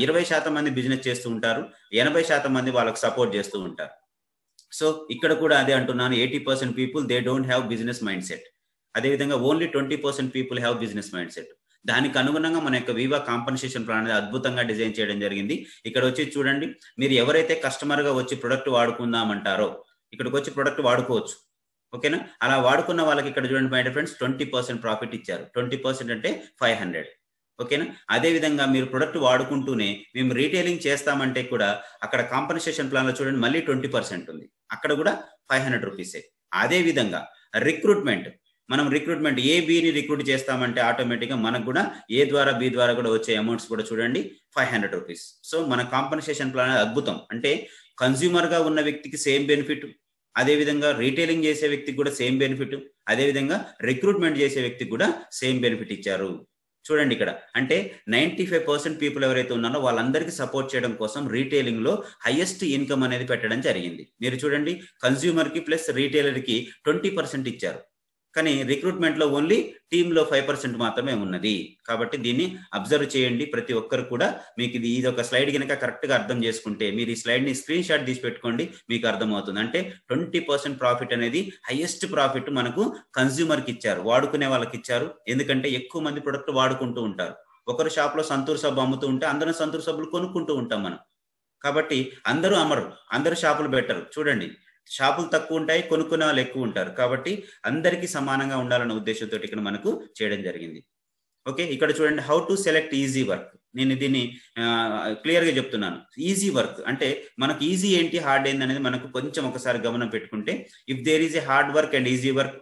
Speaker 1: ఇరవై శాతం మంది బిజినెస్ చేస్తూ ఉంటారు ఎనభై శాతం మంది వాళ్ళకి సపోర్ట్ చేస్తూ ఉంటారు. సో ఇక్కడ కూడా అదే అంటున్నాను. Eighty percent people they don't have business mindset అదేవిధంగా only twenty percent people have business mindset దానికి అనుగుణంగా మన యొక్క వివా కాంపన్సేషన్ ప్లాన్ అనేది అద్భుతంగా డిజైన్ చేయడం జరిగింది. ఇక్కడ వచ్చి చూడండి. మీరు ఎవరైతే కస్టమర్గా వచ్చి ప్రొడక్ట్ వాడుకుందామంటారో ఇక్కడికి వచ్చి ప్రొడక్ట్ వాడుకోవచ్చు. ఓకేనా అలా వాడుకున్న వాళ్ళకి ఇక్కడ చూడండి my friends twenty percent profit ఇచ్చారు. ట్వంటీ పర్సెంట్ అంటే ఫైవ్ హండ్రెడ్ ఓకేనా? అదే విధంగా మీరు ప్రొడక్ట్ వాడుకుంటూనే మేము రీటైలింగ్ చేస్తామంటే కూడా అక్కడ కాంపన్సేషన్ ప్లాన్లో చూడండి మళ్ళీ ట్వంటీ పర్సెంట్ ఉంది. అక్కడ కూడా ఫైవ్ హండ్రెడ్ రూపీసే అదే విధంగా రిక్రూట్మెంట్ మనం రిక్రూట్మెంట్ ఏ బిని రిక్రూట్ చేస్తామంటే ఆటోమేటిక్గా మనకు కూడా ఏ ద్వారా బి ద్వారా కూడా వచ్చే అమౌంట్స్ కూడా చూడండి ఫైవ్ హండ్రెడ్ రూపీస్ సో మన కాంపన్సేషన్ ప్లాన్ అద్భుతం. అంటే కన్స్యూమర్గా ఉన్న వ్యక్తికి సేమ్ బెనిఫిట్ అదేవిధంగా రీటైలింగ్ చేసే వ్యక్తికి కూడా సేమ్ బెనిఫిట్ అదే విధంగా రిక్రూట్మెంట్ చేసే వ్యక్తికి కూడా సేమ్ బెనిఫిట్ ఇచ్చారు. చూడండి ఇక్కడ. అంటే నైన్టీ ఫైవ్ పర్సెంట్ పీపుల్ ఎవరైతే ఉన్నారో వాళ్ళందరికీ సపోర్ట్ చేయడం కోసం రీటైలింగ్లో హైయెస్ట్ ఇన్కమ్ అనేది పెట్టడం జరిగింది. మీరు చూడండి కన్స్యూమర్కి ప్లస్ రీటైలర్కి ట్వంటీ పర్సెంట్ ఇచ్చారు. కానీ రిక్రూట్మెంట్లో ఓన్లీ టీంలో ఫైవ్ పర్సెంట్ మాత్రమే ఉన్నది. కాబట్టి దీన్ని అబ్జర్వ్ చేయండి ప్రతి ఒక్కరు కూడా. మీకు ఇది ఇది ఒక స్లైడ్ కనుక కరెక్ట్గా అర్థం చేసుకుంటే మీరు ఈ స్లైడ్ని స్క్రీన్ షాట్ తీసి పెట్టుకోండి మీకు అర్థమవుతుంది. అంటే ట్వంటీ పర్సెంట్ ప్రాఫిట్ అనేది హైయెస్ట్ ప్రాఫిట్ మనకు కన్స్యూమర్కి ఇచ్చారు వాడుకునే వాళ్ళకి ఇచ్చారు. ఎందుకంటే ఎక్కువ మంది ప్రొడక్ట్ వాడుకుంటూ ఉంటారు. ఒకరు షాప్లో సంతూర్ సబ్బు అమ్ముతూ ఉంటే అందరం సంతూర్ సబ్బులు కొనుక్కుంటూ ఉంటాం మనం. కాబట్టి అందరూ అమరు అందరూ షాపులు పెట్టరు చూడండి షాపులు తక్కువ ఉంటాయి కొనుక్కునే వాళ్ళు ఎక్కువ ఉంటారు. కాబట్టి అందరికీ సమానంగా ఉండాలన్న ఉద్దేశంతో ఇక్కడ మనకు చేయడం జరిగింది. ఓకే ఇక్కడ చూడండి how to select easy work నేను దీన్ని క్లియర్గా చెప్తున్నాను. ఈజీ వర్క్ అంటే మనకు ఈజీ ఏంటి హార్డ్ ఏంటి అనేది మనకు కొంచెం ఒకసారి గమనం పెట్టుకుంటే if there is a hard work and easy work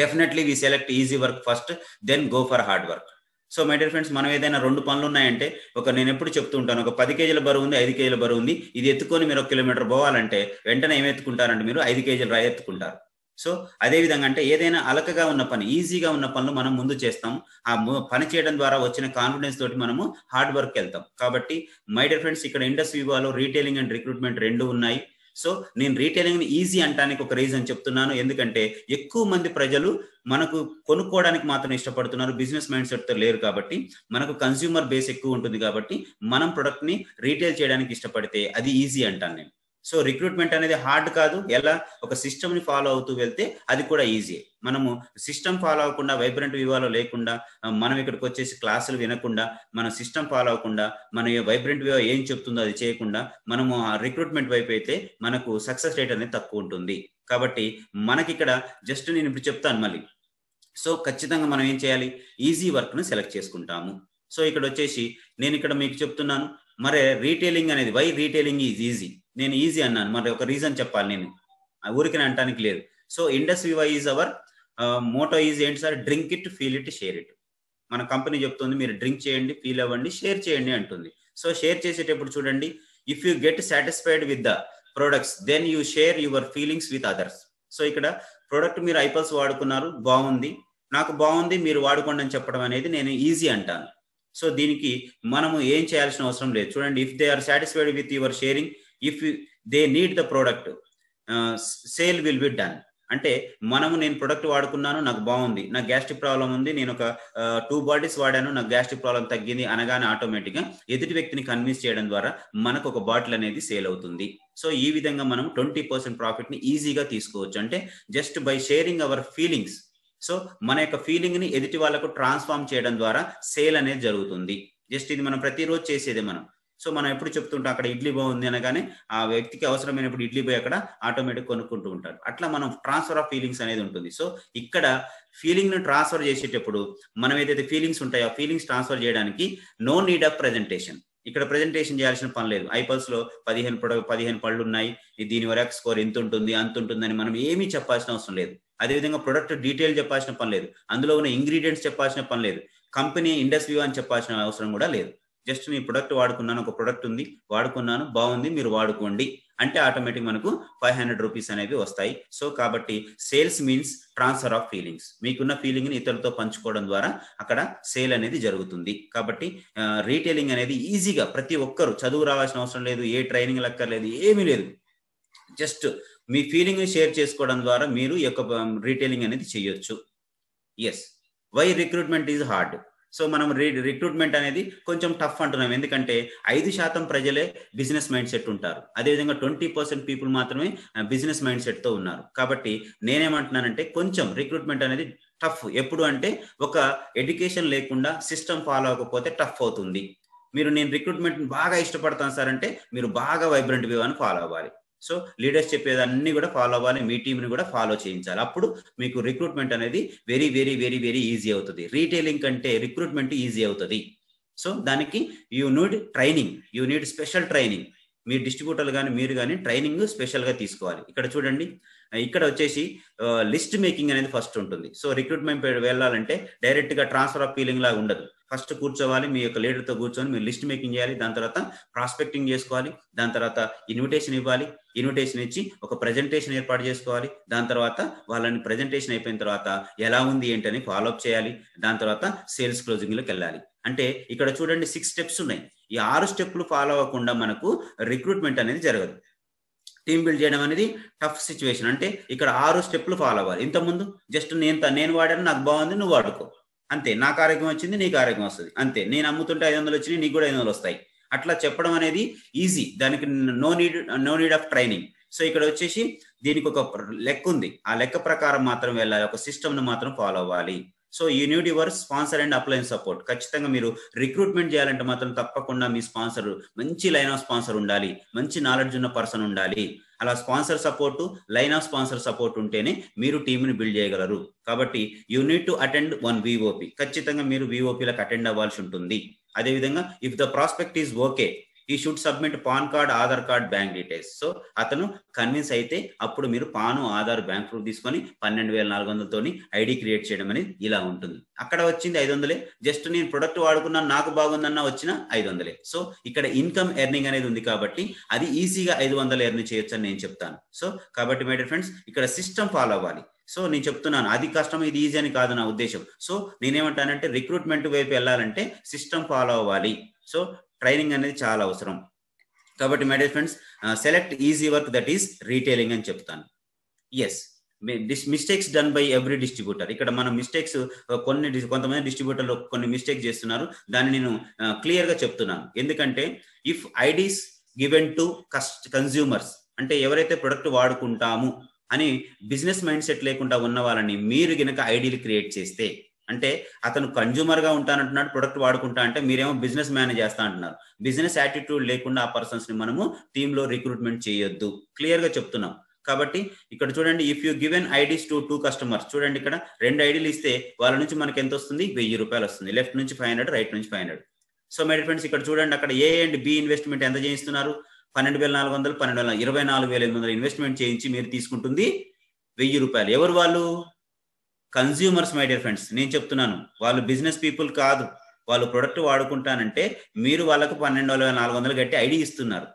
Speaker 1: definitely we select easy work first then go for hard work so my dear friends మనం ఏదైనా రెండు పనులు ఉన్నాయంటే ఒక నేను ఎప్పుడు చెప్తూ ఉంటాను ఒక పది కేజీల బరువు ఉంది ఐదు కేజీల బరువు ఉంది ఇది ఎత్తుకొని మీరు ఒక కిలోమీటర్ పోవాలంటే వెంటనే ఏం ఎత్తుకుంటారంటే మీరు ఐదు కేజీలు రాయి ఎత్తుకుంటారు సో అదే విధంగా అంటే ఏదైనా అలకగా ఉన్న పని ఈజీగా ఉన్న పనులు మనం ముందు చేస్తాం. ఆ పని చేయడం ద్వారా వచ్చిన కాన్ఫిడెన్స్ తోటి మనము హార్డ్ వర్క్ వెళ్తాం. కాబట్టి మై డియర్ ఫ్రెండ్స్ ఇక్కడ ఇండస్ వివాలో రీటైలింగ్ అండ్ రిక్రూట్మెంట్ రెండు ఉన్నాయి. సో నేను రీటైలింగ్ని ఈజీ అంటానికి ఒక రీజన్ చెప్తున్నాను. ఎందుకంటే ఎక్కువ మంది ప్రజలు మనకు కొనుక్కోవడానికి మాత్రం ఇష్టపడుతున్నారు. బిజినెస్ మైండ్ సెట్తో లేరు కాబట్టి మనకు కన్స్యూమర్ బేస్ ఎక్కువ ఉంటుంది కాబట్టి మనం ప్రొడక్ట్ని రీటైల్ చేయడానికి ఇష్టపడితే అది ఈజీ అంటాను నేను. సో రిక్రూట్మెంట్ అనేది హార్డ్ కాదు. ఎలా? ఒక సిస్టమ్ని ఫాలో అవుతూ వెళ్తే అది కూడా ఈజీ. మనము సిస్టమ్ ఫాలో అవ్వకుండా వైబ్రెంట్ వివాలో లేకుండా మనం ఇక్కడికి వచ్చేసి క్లాసులు వినకుండా మన సిస్టమ్ ఫాలో అవ్వకుండా మన వైబ్రెంట్ వివా ఏం చెప్తుందో అది చేయకుండా మనము ఆ రిక్రూట్మెంట్ వైపు అయితే మనకు సక్సెస్ రేట్ అనేది తక్కువ ఉంటుంది. కాబట్టి మనకి ఇక్కడ జస్ట్ నేను ఇప్పుడు చెప్తాను మళ్ళీ. సో ఖచ్చితంగా మనం ఏం చేయాలి? ఈజీ వర్క్ను సెలెక్ట్ చేసుకుంటాము. సో ఇక్కడ వచ్చేసి నేను ఇక్కడ మీకు చెప్తున్నాను. మరి రీటైలింగ్ అనేది వై రీటైలింగ్ ఈజ్ ఈజీ? నేను ఈజీ అన్నాను. మరి ఒక రీజన్ చెప్పాలి నేను. ఊరికి అంటానికి లేదు. So industry why is our motto is ఏంటి sir? Drink it feel it share it మన కంపెనీ చెప్తుంది మీరు డ్రింక్ చేయండి ఫీల్ అవ్వండి షేర్ చేయండి అంటుంది. సో షేర్ చేసేటప్పుడు చూడండి if you get satisfied with the products then you share your feelings with others so ఇక్కడ ప్రొడక్ట్ మీరు ఐపల్స్ వాడుకున్నారు బాగుంది. నాకు బాగుంది మీరు వాడుకోండి అని చెప్పడం అనేది నేను ఈజీ అంటాను. సో దీనికి మనము ఏం చేయాల్సిన అవసరం లేదు. చూడండి if they are satisfied with your sharing if they need the product sale will be done అంటే మనము నేను ప్రొడక్ట్ వాడుకున్నాను నాకు బాగుంది. నాకు గ్యాస్ట్రిక్ ప్రాబ్లం ఉంది నేను ఒక టూ బాటిల్స్ వాడాను నాకు గ్యాస్ట్రిక్ ప్రాబ్లం తగ్గింది అనగానే ఆటోమేటిక్గా ఎదుటి వ్యక్తిని కన్విన్స్ చేయడం ద్వారా మనకు ఒక బాటిల్ అనేది సేల్ అవుతుంది. సో ఈ విధంగా మనం ట్వంటీ పర్సెంట్ ప్రాఫిట్ని ఈజీగా తీసుకోవచ్చు. అంటే just by sharing our feelings so మన యొక్క ఫీలింగ్ని ఎదుటి వాళ్ళకు ట్రాన్స్ఫార్మ్ చేయడం ద్వారా సేల్ అనేది జరుగుతుంది. జస్ట్ ఇది మనం ప్రతిరోజు చేసేదే మనం. సో మనం ఎప్పుడు చెప్తుంటాం అక్కడ ఇడ్లీ బాగుంది అనగానే ఆ వ్యక్తికి అవసరమైనప్పుడు ఇడ్లీ పోయి అక్కడ ఆటోమేటిక్ కొనుక్కుంటూ ఉంటాడు అట్లా మనం ట్రాన్స్ఫర్ ఆఫ్ ఫీలింగ్స్ అనేది ఉంటుంది. సో ఇక్కడ ఫీలింగ్ను ట్రాన్స్ఫర్ చేసేటప్పుడు మనం ఏదైతే ఫీలింగ్స్ ఉంటాయో ఆ ఫీలింగ్స్ ట్రాన్స్ఫర్ చేయడానికి నో నీడ్ ఆఫ్ ప్రెజెంటేషన్ ఇక్కడ ప్రెజెంటేషన్ చేయాల్సిన పని లేదు. ఐపల్స్లో పదిహేను పొడవు పదిహేను పళ్ళు ఉన్నాయి. దీని వరకు స్కోర్ ఎంత ఉంటుంది అంత ఉంటుందని మనం ఏమీ చెప్పాల్సిన అవసరం లేదు. అదేవిధంగా ప్రొడక్ట్ డీటెయిల్ చెప్పాల్సిన పని లేదు. అందులో ఉన్న ఇంగ్రీడియంట్స్ చెప్పాల్సిన పని లేదు. కంపెనీ ఇండస్ట్రీ అని చెప్పాల్సిన అవసరం కూడా లేదు. జస్ట్ నేను ప్రొడక్ట్ వాడుకున్నాను ఒక ప్రొడక్ట్ ఉంది వాడుకున్నాను బాగుంది మీరు వాడుకోండి. అంటే ఆటోమేటిక్ మనకు ఫైవ్ హండ్రెడ్ రూపీస్ అనేవి వస్తాయి. సో కాబట్టి sales means transfer of feelings మీకున్న ఫీలింగ్ని ఇతరులతో పంచుకోవడం ద్వారా అక్కడ సేల్ అనేది జరుగుతుంది. కాబట్టి రీటైలింగ్ అనేది ఈజీగా ప్రతి ఒక్కరు చదువు రావాల్సిన అవసరం లేదు ఏ ట్రైనింగ్ లక్కర్లేదు ఏమీ లేదు. జస్ట్ మీ ఫీలింగ్ని షేర్ చేసుకోవడం ద్వారా మీరు ఈ యొక్క um, రీటైలింగ్ అనేది చేయొచ్చు. Yes why recruitment is hard so మనం రిక్రూట్మెంట్ అనేది కొంచెం టఫ్ అంటున్నాం. ఎందుకంటే ఐదు శాతం ప్రజలే బిజినెస్ మైండ్ సెట్ ఉంటారు. అదేవిధంగా ట్వంటీ పర్సెంట్ పీపుల్ మాత్రమే బిజినెస్ మైండ్ సెట్తో ఉన్నారు. కాబట్టి నేనేమంటున్నానంటే కొంచెం రిక్రూట్మెంట్ అనేది టఫ్ ఎప్పుడు అంటే ఒక ఎడ్యుకేషన్ లేకుండా సిస్టమ్ ఫాలో అవ్వకపోతే టఫ్ అవుతుంది. మీరు నేను రిక్రూట్మెంట్ బాగా ఇష్టపడతాను సార్ అంటే మీరు బాగా వైబ్రెంట్ వ్యూని ఫాలో అవ్వాలి. సో లీడర్స్ చెప్పేది కూడా ఫాలో అవ్వాలి మీ టీంని కూడా ఫాలో చేయించాలి. అప్పుడు మీకు రిక్రూట్మెంట్ అనేది very very very very easy అవుతుంది. రీటైలింగ్ కంటే రిక్రూట్మెంట్ ఈజీ అవుతుంది. సో దానికి you need training you need special training మీ డిస్ట్రిబ్యూటర్లు కానీ మీరు కానీ ట్రైనింగ్ స్పెషల్గా తీసుకోవాలి. ఇక్కడ చూడండి ఇక్కడ వచ్చేసి లిస్ట్ మేకింగ్ అనేది ఫస్ట్ ఉంటుంది. సో రిక్రూట్మెంట్ వెళ్ళాలంటే డైరెక్ట్గా ట్రాన్స్ఫర్ ఆఫ్ ఫీలింగ్ లాగా ఉండదు. ఫస్ట్ కూర్చోవాలి మీ యొక్క లీడర్తో కూర్చొని మీరు లిస్ట్ మేకింగ్ చేయాలి దాని తర్వాత ప్రాస్పెక్టింగ్ చేసుకోవాలి దాని తర్వాత ఇన్విటేషన్ ఇవ్వాలి ఇన్విటేషన్ ఇచ్చి ఒక ప్రజెంటేషన్ ఏర్పాటు చేసుకోవాలి దాని తర్వాత వాళ్ళని ప్రజెంటేషన్ అయిపోయిన తర్వాత ఎలా ఉంది ఏంటని ఫాలోఅప్ చేయాలి దాని తర్వాత సేల్స్ క్లోజింగ్లోకి వెళ్ళాలి. అంటే ఇక్కడ చూడండి సిక్స్ స్టెప్స్ ఉన్నాయి. ఈ ఆరు స్టెప్లు ఫాలో అవ్వకుండా మనకు రిక్రూట్మెంట్ అనేది జరగదు. టీమ్ బిల్డ్ చేయడం అనేది టఫ్ సిచ్యువేషన్ అంటే ఇక్కడ ఆరు స్టెప్లు ఫాలో అవ్వాలి. ఇంతకుముందు జస్ట్ నేను నేను వాడాను నాకు బాగుంది నువ్వు వాడుకో. అంతే నాకు ఆరోగ్యం వచ్చింది నీకు ఆరోగ్యం వస్తుంది. అంతే నేను అమ్ముతుంటే ఐదు వందలు వచ్చినాయి నీకు కూడా ఐదు వందలు వస్తాయి. అట్లా చెప్పడం అనేది ఈజీ దానికి no need no need of training so ఇక్కడ వచ్చేసి దీనికి ఒక లెక్క ఉంది. ఆ లెక్క ప్రకారం మాత్రం వెళ్ళాలి ఒక సిస్టమ్ను మాత్రం ఫాలో అవ్వాలి. So universe sponsor and upline support. ఖచ్చితంగా మీరు రిక్రూట్మెంట్ చేయాలంటే మాత్రం తప్పకుండా మీ స్పాన్సర్ మంచి లైన్ ఆఫ్ స్పాన్సర్ ఉండాలి. మంచి నాలెడ్జ్ ఉన్న పర్సన్ ఉండాలి. అలా sponsor support line of sponsor support ఉంటేనే మీరు టీంని బిల్డ్ చేయగలరు. కాబట్టి you need to attend one VOP ఖచ్చితంగా మీరు విఓపిలకు అటెండ్ అవ్వాల్సి ఉంటుంది. అదేవిధంగా if the prospect is okay he should submit PAN card Aadhaar card bank details so అతను కన్విన్స్ అయితే అప్పుడు మీరు పాను ఆధార్ బ్యాంక్ ప్రూఫ్ తీసుకొని పన్నెండు వేల నాలుగు వందలతోని ఐడి క్రియేట్ చేయడం అనేది ఇలా ఉంటుంది. అక్కడ వచ్చింది ఐదు వందలే. జస్ట్ నేను ప్రొడక్ట్ వాడుకున్నా నాకు బాగుందన్న వచ్చిన ఐదు వందలే. సో ఇక్కడ ఇన్కమ్ ఎర్నింగ్ అనేది ఉంది కాబట్టి అది ఈజీగా ఐదు వందలు ఎర్న్ చేయొచ్చు అని నేను చెప్తాను. సో కాబట్టి మై డియర్ ఫ్రెండ్స్ ఇక్కడ సిస్టమ్ ఫాలో అవ్వాలి. సో నేను చెప్తున్నాను అది కష్టం ఇది ఈజీ అని కాదు నా ఉద్దేశం. సో నేనేమంటానంటే రిక్రూట్మెంట్ వైపు వెళ్ళాలంటే సిస్టమ్ ఫాలో అవ్వాలి. సో ట్రైనింగ్ అనేది చాలా అవసరం. కాబట్టి my dear friends select easy work that is retailing అని చెప్తాను. Yes mistakes done by every distributor ఇక్కడ మనం మిస్టేక్స్ కొన్ని కొంతమంది డిస్ట్రిబ్యూటర్లు కొన్ని మిస్టేక్ చేస్తున్నారు. దాన్ని నేను క్లియర్గా చెప్తున్నాను. ఎందుకంటే if IDs given to cust consumers అంటే ఎవరైతే ప్రొడక్ట్ వాడుకుంటాము అని బిజినెస్ మైండ్ సెట్ లేకుండా ఉన్న వాళ్ళని మీరు గనక ఐడీలు క్రియేట్ చేస్తే అంటే అతను కన్జ్యూమర్గా ఉంటానంటున్నాడు ప్రొడక్ట్ వాడుకుంటా అంటే మీరేమో బిజినెస్ మేనేజ్ చేస్తా అంటున్నారు. బిజినెస్ యాటిట్యూడ్ లేకుండా ఆ పర్సన్స్ని మనము టీమ్లో రిక్రూట్మెంట్ చేయొద్దు. క్లియర్గా చెప్తున్నాం. కాబట్టి ఇక్కడ చూడండి if you given IDs to two customers చూడండి ఇక్కడ రెండు ఐడీలు ఇస్తే వాళ్ళ నుంచి మనకి ఎంత వస్తుంది? వెయ్యి రూపాయలు వస్తుంది. లెఫ్ట్ నుంచి ఫైవ్ హండ్రెడ్ రైట్ నుంచి five hundred so my friends ఇక్కడ చూడండి అక్కడ ఏ అండ్ బి ఇన్వెస్ట్మెంట్ ఎంత చేయిస్తున్నారు? పన్నెండు వేల నాలుగు వందలు పన్నెండు వేల ఇరవై నాలుగు వేల ఎనిమిది వందలు ఇన్వెస్ట్మెంట్ చేయించి మీరు తీసుకుంటుంది వెయ్యి రూపాయలు. ఎవరు వాళ్ళు? కన్జ్యూమర్స్ మై డియర్ ఫ్రెండ్స్ నేను చెప్తున్నాను వాళ్ళు బిజినెస్ పీపుల్ కాదు. వాళ్ళు ప్రొడక్ట్ వాడుకుంటానంటే మీరు వాళ్ళకు పన్నెండు వేల నాలుగు వందలు కట్టి ఐడి ఇస్తున్నారు.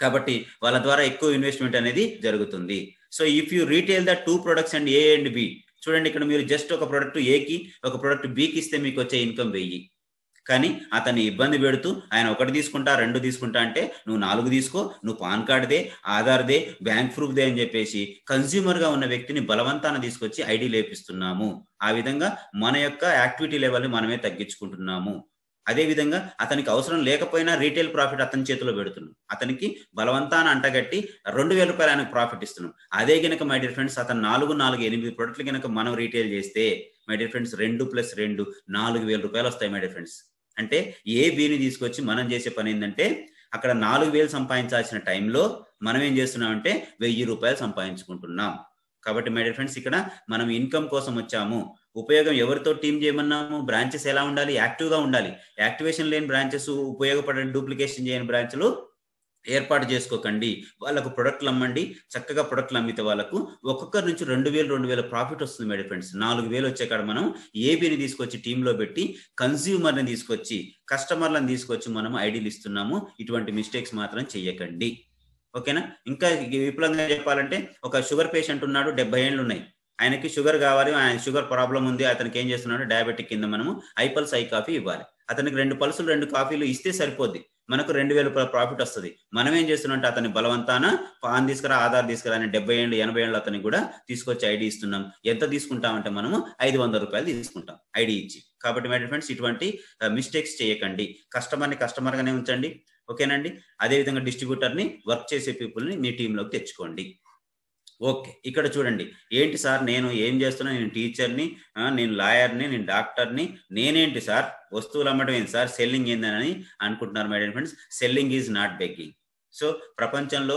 Speaker 1: కాబట్టి వాళ్ళ ద్వారా ఎక్కువ ఇన్వెస్ట్మెంట్ అనేది జరుగుతుంది. So if you retail the two products and A and B చూడండి ఇక్కడ మీరు జస్ట్ ఒక ప్రొడక్ట్ ఏకి ఒక ప్రొడక్ట్ బికి ఇస్తే మీకు వచ్చే ఇన్కమ్ వెయ్యి. కానీ అతన్ని ఇబ్బంది పెడుతూ ఆయన ఒకటి తీసుకుంటా రెండు తీసుకుంటా అంటే నువ్వు నాలుగు తీసుకో నువ్వు పాన్ కార్డ్దే ఆధార్దే బ్యాంక్ ప్రూఫ్దే అని చెప్పేసి కన్స్యూమర్గా ఉన్న వ్యక్తిని బలవంతాన తీసుకొచ్చి ఐడి లేపిస్తున్నాము. ఆ విధంగా మన యొక్క యాక్టివిటీ లెవెల్ని మనమే తగ్గించుకుంటున్నాము. అదే విధంగా అతనికి అవసరం లేకపోయినా రీటైల్ ప్రాఫిట్ అతని చేతిలో పెడుతున్నాం. అతనికి బలవంతాన అంటగట్టి రెండు వేల రూపాయలు ఆయనకు ప్రాఫిట్ ఇస్తున్నాం. అదే గనక మై డియర్ ఫ్రెండ్స్ అతను నాలుగు నాలుగు ఎనిమిది ప్రొడక్ట్లు గనక మనం రీటైల్ చేస్తే మై డియర్ ఫ్రెండ్స్ రెండు ప్లస్ రెండు నాలుగు వేల రూపాయలు వస్తాయి మై డియర్ ఫ్రెండ్స్. అంటే ఏ బిని తీసుకొచ్చి మనం చేసే పని ఏంటంటే అక్కడ నాలుగు వేలు సంపాదించాల్సిన టైంలో మనం ఏం చేస్తున్నామంటే వెయ్యి రూపాయలు సంపాదించుకుంటున్నాం. కాబట్టి మై డియర్ ఫ్రెండ్స్ ఇక్కడ మనం ఇన్కమ్ కోసం వచ్చాము. ఉపయోగం ఎవరితో టీం చేయమన్నాము? బ్రాంచెస్ ఎలా ఉండాలి? యాక్టివ్గా ఉండాలి. యాక్టివేషన్ లేని బ్రాంచెస్ ఉపయోగపడే డూప్లికేషన్ చేయని బ్రాంచ్లు ఏర్పాటు చేసుకోకండి. వాళ్ళకు ప్రొడక్ట్లు అమ్మండి. చక్కగా ప్రొడక్ట్లు అమ్మితే వాళ్ళకు ఒక్కొక్కరి నుంచి రెండు వేలు రెండు వేల ప్రాఫిట్ వస్తుంది మేడం ఫ్రెండ్స్ నాలుగు వేలు వచ్చే కాడ మనం ఏబీని తీసుకొచ్చి టీంలో పెట్టి కన్స్యూమర్ని తీసుకొచ్చి కస్టమర్లను తీసుకొచ్చి మనం ఐడీలు ఇస్తున్నాము. ఇటువంటి మిస్టేక్స్ మాత్రం చెయ్యకండి. ఓకేనా? ఇంకా విపులంగా చెప్పాలంటే ఒక షుగర్ పేషెంట్ ఉన్నాడు డెబ్బై ఏళ్ళు ఉన్నాయి. ఆయనకి షుగర్ కావాలి ఆయన షుగర్ ప్రాబ్లం ఉంది. అతనికి ఏం చేస్తున్నాడు? డయాబెటిక్ కింద మనము ఐ పల్స్ ఐ కాఫీ ఇవ్వాలి. అతనికి రెండు పల్సులు రెండు కాఫీలు ఇస్తే సరిపోద్ది. మనకు రెండు వేల ప్రాఫిట్ వస్తుంది. మనం ఏం చేస్తున్నాం అంటే అతని బలవంతాన పాన్ తీసుకురా ఆధార్ తీసుకురా అని డెబ్బై ఏళ్ళు ఎనభై ఏళ్ళు అతనికి కూడా తీసుకొచ్చి ఐడి ఇస్తున్నాం. ఎంత తీసుకుంటామంటే మనము ఐదు వందల రూపాయలు తీసుకుంటాం ఐడి ఇచ్చి. కాబట్టి మై ఫ్రెండ్స్ ఇటువంటి మిస్టేక్స్ చేయకండి. కస్టమర్ని కస్టమర్గానే ఉంచండి. ఓకేనండి? అదే విధంగా వర్క్ చేసే పీపుల్ని మీ టీంలోకి తెచ్చుకోండి. ఓకే. ఇక్కడ చూడండి. ఏంటి సార్? నేను ఏం చేస్తున్నా? నేను టీచర్ని నేను లాయర్ని నేను డాక్టర్ని నేనేంటి సార్? వస్తువులు అమ్మడం ఏంటి సార్? సెల్లింగ్ ఏందని అనుకుంటున్నారు my friends. Selling is not begging so ప్రపంచంలో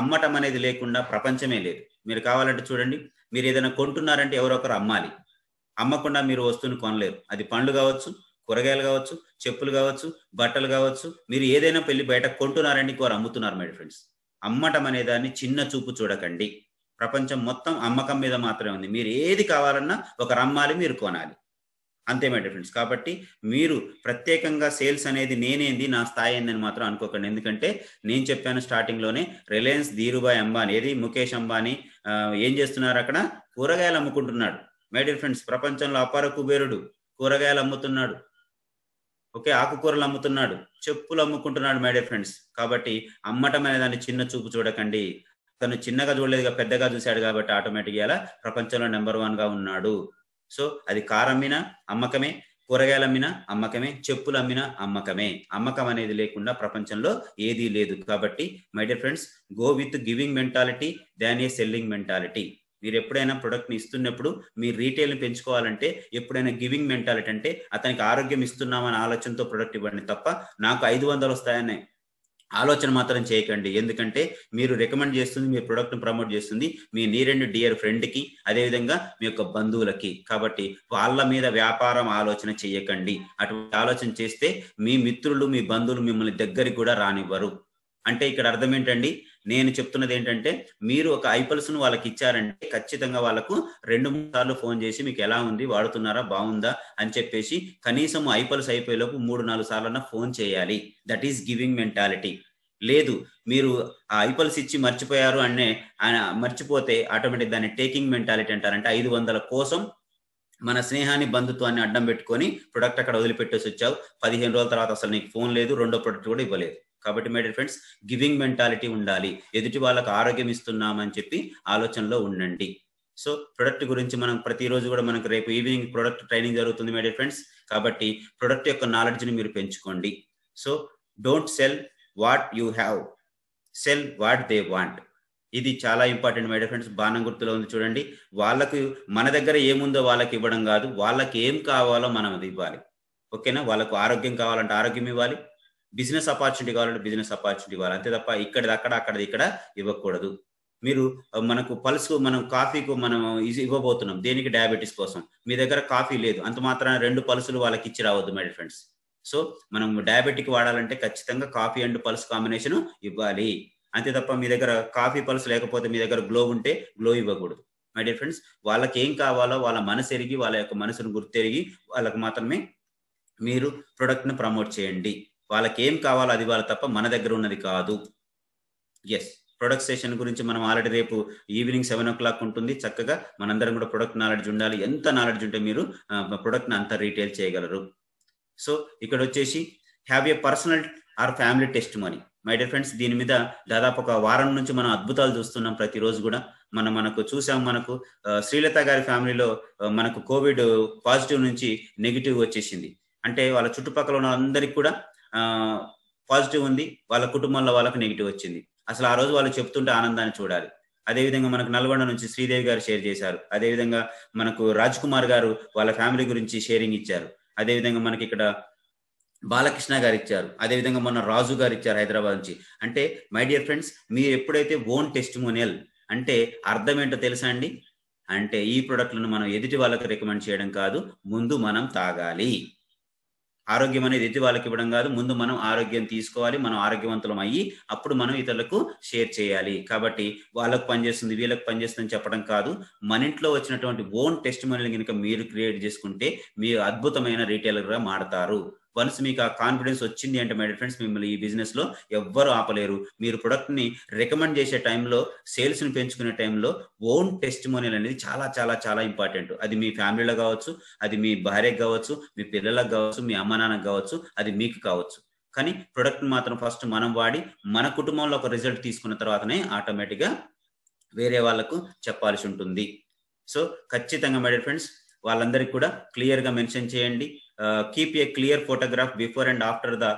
Speaker 1: అమ్మటం అనేది లేకుండా ప్రపంచమే లేదు. మీరు కావాలంటే చూడండి. మీరు ఏదైనా కొంటున్నారంటే ఎవరో ఒకరు అమ్మాలి. అమ్మకుండా మీరు వస్తువుని కొనలేరు. అది పండ్లు కావచ్చు కూరగాయలు కావచ్చు చెప్పులు కావచ్చు బట్టలు కావచ్చు. మీరు ఏదైనా పెళ్ళి బయట కొంటున్నారండి వారు అమ్ముతున్నారు మై ఫ్రెండ్స్. అమ్మటం అనే దాన్ని చిన్న చూపు చూడకండి. ప్రపంచం మొత్తం అమ్మకం మీద మాత్రమే ఉంది. మీరు ఏది కావాలన్నా ఒకరు అమ్మాలి మీరు కొనాలి. అంతే మై ఫ్రెండ్స్ కాబట్టి మీరు ప్రత్యేకంగా సేల్స్ అనేది నేనేంది నా స్థాయి ఏందని మాత్రం అనుకోకండి. ఎందుకంటే నేను చెప్పాను స్టార్టింగ్లోనే రిలయన్స్ ధీరుభాయ్ అంబానీ ఏది? ముఖేష్ అంబానీ ఏం చేస్తున్నారు అక్కడ? కూరగాయలు అమ్ముకుంటున్నాడు. మై డియర్ ఫ్రెండ్స్ ప్రపంచంలో అపార కుబేరుడు. కూరగాయలు అమ్ముతున్నాడు. ఓకే ఆకుకూరలు అమ్ముతున్నాడు చెప్పులు అమ్ముకుంటున్నాడు మై డే ఫ్రెండ్స్ కాబట్టి అమ్మటం అనే దాన్ని చిన్న చూపు చూడకండి. తను చిన్నగా చూడలేదుగా పెద్దగా చూశాడు కాబట్టి ఆటోమేటిక్గా ఇలా ప్రపంచంలో నెంబర్ వన్గా ఉన్నాడు. సో అది కారు అమ్మినా అమ్మకమే కూరగాయలు అమ్మినా అమ్మకమే చెప్పులు అమ్మినా అమ్మకమే. అమ్మకం అనేది లేకుండా ప్రపంచంలో ఏదీ లేదు. కాబట్టి my dear friends go with giving mentality than a selling mentality మీరు ఎప్పుడైనా ప్రొడక్ట్ని ఇస్తున్నప్పుడు మీ రీటైల్ని పెంచుకోవాలంటే ఎప్పుడైనా గివింగ్ మెంటాలిటీ అంటే అతనికి ఆరోగ్యం ఇస్తున్నామని ఆలోచనతో ప్రొడక్ట్ ఇవ్వండి తప్ప నాకు ఐదు వందలు వస్తాయనే ఆలోచన మాత్రం చేయకండి. ఎందుకంటే మీరు రికమెండ్ చేస్తుంది మీ ప్రొడక్ట్ ప్రమోట్ చేస్తుంది మీ నీరెండ్ డియర్ ఫ్రెండ్కి అదేవిధంగా మీ యొక్క బంధువులకి. కాబట్టి వాళ్ళ మీద వ్యాపారం ఆలోచన చేయకండి. అటువంటి ఆలోచన చేస్తే మీ మిత్రులు మీ బంధువులు మిమ్మల్ని దగ్గరికి కూడా రానివ్వరు. అంటే ఇక్కడ అర్థం ఏంటండి? నేను చెప్తున్నది ఏంటంటే మీరు ఒక ఐపల్స్ను వాళ్ళకి ఇచ్చారంటే ఖచ్చితంగా వాళ్ళకు రెండు మూడు సార్లు ఫోన్ చేసి మీకు ఎలా ఉంది వాడుతున్నారా బాగుందా అని చెప్పేసి కనీసం ఐపల్స్ అయిపోయేలోపు మూడు నాలుగు సార్లన్నా ఫోన్ చేయాలి. That is giving mentality. లేదు మీరు ఆ ఐపల్స్ ఇచ్చి మర్చిపోయారు అనే మర్చిపోతే ఆటోమేటిక్ దాన్ని టేకింగ్ మెంటాలిటీ అంటారంటే ఐదు వందల కోసం మన స్నేహాన్ని బంధుత్వాన్ని అడ్డం పెట్టుకొని ప్రొడక్ట్ అక్కడ వదిలిపెట్టేసి వచ్చావు. పదిహేను రోజుల తర్వాత అసలు నీకు ఫోన్ లేదు రెండో ప్రొడక్ట్ కూడా ఇవ్వలేదు. కాబట్టి my dear friends giving mentality ఉండాలి. ఎదుటి వాళ్ళకి ఆరోగ్యం ఇస్తున్నామని చెప్పి ఆలోచనలో ఉండండి. సో ప్రొడక్ట్ గురించి మనం ప్రతిరోజు కూడా మనకు రేపు ఈవినింగ్ ప్రొడక్ట్ ట్రైనింగ్ జరుగుతుంది మై డియర్ ఫ్రెండ్స్ కాబట్టి ప్రొడక్ట్ యొక్క నాలెడ్జ్ని మీరు పెంచుకోండి. So don't sell what you have sell what they want ఇది చాలా ఇంపార్టెంట్ మై డియర్ ఫ్రెండ్స్ బాణం గుర్తులో ఉంది చూడండి. వాళ్ళకు మన దగ్గర ఏముందో వాళ్ళకి ఇవ్వడం కాదు. వాళ్ళకి ఏం కావాలో మనం అది ఇవ్వాలి. ఓకేనా వాళ్ళకు ఆరోగ్యం కావాలంటే ఆరోగ్యం ఇవ్వాలి. బిజినెస్ ఆపర్చునిటీ కావాలంటే బిజినెస్ ఆపర్చునిటీ ఇవ్వాలి. అంతే తప్ప ఇక్కడిది అక్కడ అక్కడది ఇక్కడ ఇవ్వకూడదు. మీరు మనకు పల్స్ మనం కాఫీకు మనం ఇవ్వబోతున్నాం దేనికి? డయాబెటీస్ కోసం. మీ దగ్గర కాఫీ లేదు. అంత మాత్రాన రెండు పల్సులు వాళ్ళకి ఇచ్చి రావద్దు మై ఫ్రెండ్స్ సో మనం డయాబెటిక్ వాడాలంటే ఖచ్చితంగా కాఫీ అండ్ పల్స్ కాంబినేషన్ ఇవ్వాలి. అంతే తప్ప మీ దగ్గర కాఫీ పల్స్ లేకపోతే మీ దగ్గర గ్లో ఉంటే గ్లో ఇవ్వకూడదు. మై డియర్ ఫ్రెండ్స్ వాళ్ళకి ఏం కావాలో వాళ్ళ మనసు ఎరిగి వాళ్ళ యొక్క మనసును గుర్తెరిగి వాళ్ళకి మాత్రమే మీరు ప్రొడక్ట్ని ప్రమోట్ చేయండి. వాళ్ళకి ఏం కావాలో అది వాళ్ళ తప్ప మన దగ్గర ఉన్నది కాదు. ఎస్ ప్రొడక్ట్ సెషన్ గురించి మనం ఆల్రెడీ రేపు ఈవినింగ్ సెవెన్ ఓ క్లాక్ ఉంటుంది. చక్కగా మనందరం కూడా ప్రొడక్ట్ నాలెడ్జ్ ఉండాలి. ఎంత నాలెడ్జ్ ఉంటే మీరు ప్రొడక్ట్ని అంత రీటైల్ చేయగలరు. సో ఇక్కడ వచ్చేసి have a personal or family test money my dear friends దీని మీద దాదాపు ఒక వారం నుంచి మనం అద్భుతాలు చూస్తున్నాం ప్రతిరోజు కూడా. మనం మనకు చూసాం మనకు శ్రీలత గారి ఫ్యామిలీలో మనకు కోవిడ్ పాజిటివ్ నుంచి నెగిటివ్ వచ్చేసింది. అంటే వాళ్ళ చుట్టుపక్కల ఉన్న అందరికి కూడా పాజిటివ్ ఉంది వాళ్ళ కుటుంబంలో వాళ్ళకు నెగిటివ్ వచ్చింది. అసలు ఆ రోజు వాళ్ళు చెప్తుంటే ఆనందాన్ని చూడాలి. అదేవిధంగా మనకు నల్గొండ నుంచి శ్రీదేవి గారు షేర్ చేశారు. అదేవిధంగా మనకు రాజ్ కుమార్ గారు వాళ్ళ ఫ్యామిలీ గురించి షేరింగ్ ఇచ్చారు. అదేవిధంగా మనకి ఇక్కడ బాలకృష్ణ గారు ఇచ్చారు. అదేవిధంగా మొన్న రాజు గారు ఇచ్చారు హైదరాబాద్ నుంచి. అంటే మై డియర్ ఫ్రెండ్స్ మీరు ఎప్పుడైతే ఓన్ టెస్టిమోనియల్ అంటే అర్థం ఏంటో తెలుసా అండి? అంటే ఈ ప్రొడక్ట్లను మనం ఎదుటి వాళ్ళకి రికమెండ్ చేయడం కాదు ముందు మనం తాగాలి. ఆరోగ్యం అనేది ఎదుటి వాళ్ళకి ఇవ్వడం కాదు. ముందు మనం ఆరోగ్యం తీసుకోవాలి మనం ఆరోగ్యవంతులం అయ్యి అప్పుడు మనం ఇతరులకు షేర్ చేయాలి. కాబట్టి వాళ్ళకు పనిచేస్తుంది వీళ్ళకి పనిచేస్తుందని చెప్పడం కాదు. మన ఇంట్లో వచ్చినటువంటి ఓన్ టెస్ట్ మనీలు కనుక మీరు క్రియేట్ చేసుకుంటే మీరు అద్భుతమైన రీటైలర్గా మాడతారు వన్స్ మీకు ఆ కాన్ఫిడెన్స్ వచ్చింది అంటే మై ఫ్రెండ్స్ మిమ్మల్ని ఈ బిజినెస్లో ఎవ్వరు ఆపలేరు. మీరు ప్రొడక్ట్ని రికమెండ్ చేసే టైంలో సేల్స్ని పెంచుకునే టైంలో ఓన్ టెస్ట్ మోనియల్ అనేది చాలా చాలా చాలా ఇంపార్టెంట్ అది మీ ఫ్యామిలీలో కావచ్చు అది మీ భార్యకు కావచ్చు మీ పిల్లలకు కావచ్చు మీ అమ్మ నాన్నకు కావచ్చు అది మీకు కావచ్చు. కానీ ప్రొడక్ట్ మాత్రం ఫస్ట్ మనం వాడి మన కుటుంబంలో ఒక రిజల్ట్ తీసుకున్న తర్వాతనే ఆటోమేటిక్గా వేరే వాళ్ళకు చెప్పాల్సి ఉంటుంది. సో ఖచ్చితంగా మై ఫ్రెండ్స్ వాళ్ళందరికీ కూడా క్లియర్గా మెన్షన్ చేయండి. Keep a clear photograph before and after the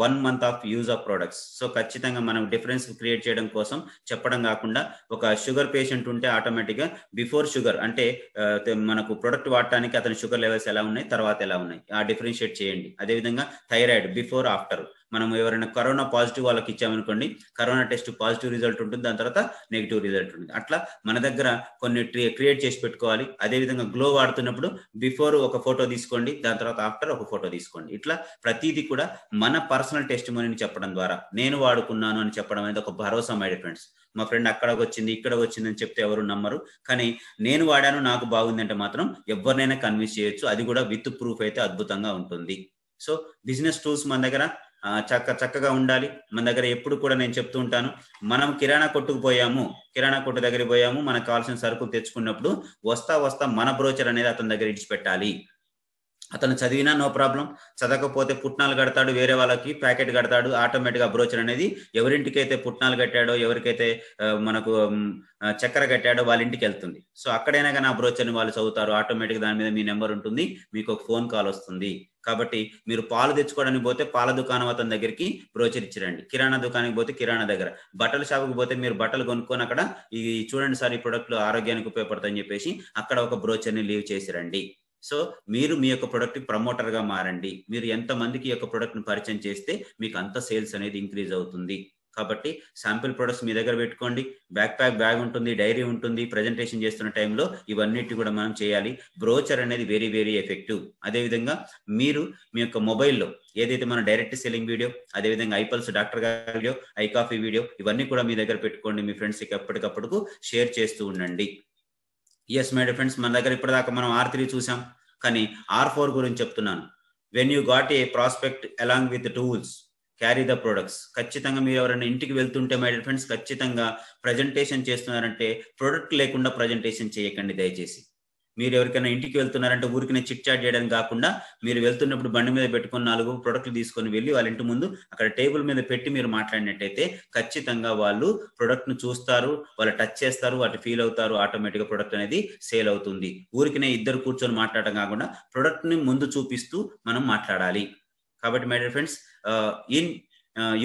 Speaker 1: one month of use of products so ఖచ్చితంగా మనం డిఫరెన్స్ క్రియేట్ చేయడం కోసం చెప్పడం కాకుండా ఒక షుగర్ పేషెంట్ ఉంటే ఆటోమేటిక్గా బిఫోర్ షుగర్ అంటే uh, మనకు ప్రొడక్ట్ వాడటానికి అతని షుగర్ లెవెల్స్ ఎలా ఉన్నాయి తర్వాత ఎలా ఉన్నాయి ఆ డిఫరెన్షియేట్ చేయండి. అదేవిధంగా థైరాయిడ్ బిఫోర్ ఆఫ్టర్ మనం ఎవరైనా కరోనా పాజిటివ్ వాళ్ళకి ఇచ్చామనుకోండి కరోనా టెస్ట్ పాజిటివ్ రిజల్ట్ ఉంటుంది దాని తర్వాత నెగిటివ్ రిజల్ట్ ఉంటుంది. అట్లా మన దగ్గర కొన్ని క్రియేట్ చేసి పెట్టుకోవాలి. అదేవిధంగా గ్లో వాడుతున్నప్పుడు బిఫోర్ ఒక ఫోటో తీసుకోండి దాని తర్వాత ఆఫ్టర్ ఒక ఫోటో తీసుకోండి. ఇట్లా ప్రతిదీ కూడా మన పర్సనల్ టెస్ట్ మనీని చెప్పడం ద్వారా నేను వాడుకున్నాను అని చెప్పడం అనేది ఒక భరోసా మై ఫ్రెండ్స్. మా ఫ్రెండ్ అక్కడికి వచ్చింది ఇక్కడ వచ్చింది అని చెప్తే ఎవరు నమ్మరు. కానీ నేను వాడాను నాకు బాగుంది అంటే మాత్రం ఎవరినైనా కన్విన్స్ చేయొచ్చు. అది కూడా విత్ ప్రూఫ్ అయితే అద్భుతంగా ఉంటుంది. సో బిజినెస్ టూల్స్ మన దగ్గర చక్క చక్కగా ఉండాలి. మన దగ్గర ఎప్పుడు కూడా నేను చెప్తూ ఉంటాను మనం కిరాణా కొట్టుకు పోయాము కిరాణా కొట్టు దగ్గర పోయాము మనకు కావాల్సిన సరుకులు తెచ్చుకున్నప్పుడు వస్తా వస్తా మన బ్రోచర్ అనేది అతని దగ్గర ఇడిచిపెట్టాలి. అతను చదివినా నో ప్రాబ్లం చదవకపోతే పుట్నాలు కడతాడు వేరే వాళ్ళకి ప్యాకెట్ కడతాడు ఆటోమేటిక్గా బ్రోచర్ అనేది ఎవరింటికైతే పుట్నాలు కట్టాడో ఎవరికైతే మనకు చక్కెర కట్టాడో వాళ్ళ ఇంటికి వెళ్తుంది. సో అక్కడైనా కానీ ఆ బ్రోచర్ని వాళ్ళు చదువుతారు ఆటోమేటిక్ దాని మీద మీ నెంబర్ ఉంటుంది మీకు ఒక ఫోన్ కాల్ వస్తుంది. కాబట్టి మీరు పాలు తెచ్చుకోవడానికి పోతే పాల దుకాణం అతని దగ్గరికి బ్రోచర్ ఇచ్చిరండి కిరాణా దుకాణానికి పోతే కిరాణా దగ్గర. బట్టల షాపుకి పోతే మీరు బట్టలు కొనుక్కొని అక్కడ ఈ చూడండి సార్ ఈ ప్రొడక్ట్లు ఆరోగ్యానికి ఉపయోగపడతాయని చెప్పేసి అక్కడ ఒక బ్రోచర్ని లీవ్ చేసిరండి. సో మీరు మీ యొక్క ప్రొడక్ట్ ప్రమోటర్గా మారండి. మీరు ఎంత మందికి ఈ యొక్క ప్రొడక్ట్ని పరిచయం చేస్తే మీకు అంత సేల్స్ అనేది ఇంక్రీజ్ అవుతుంది. కాబట్టి శాంపిల్ ప్రొడక్ట్స్ మీ దగ్గర పెట్టుకోండి. బ్యాక్ ప్యాక్ బ్యాగ్ ఉంటుంది డైరీ ఉంటుంది ప్రజెంటేషన్ చేస్తున్న టైంలో ఇవన్నిటి కూడా మనం చేయాలి. బ్రోచర్ అనేది వెరీ వెరీ ఎఫెక్టివ్ అదేవిధంగా మీరు మీ యొక్క మొబైల్లో ఏదైతే మన డైరెక్ట్ సెల్లింగ్ వీడియో అదేవిధంగా ఐపల్స్ డాక్టర్ గారి వీడియో ఐ కాఫీ వీడియో ఇవన్నీ కూడా మీ దగ్గర పెట్టుకోండి. మీ ఫ్రెండ్స్కి ఎప్పటికప్పుడు షేర్ చేస్తూ ఉండండి. ఎస్ మై ఫ్రెండ్స్ మన దగ్గర ఇప్పటిదాకా మనం ఆర్ త్రీ చూసాం. కానీ ఆర్ ఫోర్ గురించి చెప్తున్నాను. When you got a prospect along with tools carry the products ఖచ్చితంగా మీరు ఎవరైనా ఇంటికి వెళ్తుంటే మై ఫ్రెండ్స్ ఖచ్చితంగా ప్రజెంటేషన్ చేస్తున్నారంటే ప్రొడక్ట్ లేకుండా ప్రజెంటేషన్ చేయకండి దయచేసి. మీరు ఎవరికైనా ఇంటికి వెళ్తున్నారంటే ఊరికి చిట్ చాట్ చేయడం కాకుండా మీరు వెళ్తున్నప్పుడు బండి మీద పెట్టుకుని నాలుగు ప్రొడక్ట్లు తీసుకొని వెళ్ళి వాళ్ళ ఇంటి ముందు అక్కడ టేబుల్ మీద పెట్టి మీరు మాట్లాడినట్టయితే ఖచ్చితంగా వాళ్ళు ప్రొడక్ట్ను చూస్తారు వాళ్ళు టచ్ చేస్తారు వాటి ఫీల్ అవుతారు ఆటోమేటిక్ ప్రొడక్ట్ అనేది సేల్ అవుతుంది. ఊరికినే ఇద్దరు కూర్చొని మాట్లాడటం కాకుండా ప్రొడక్ట్ని ముందు చూపిస్తూ మనం మాట్లాడాలి. కాబట్టి my dear friends in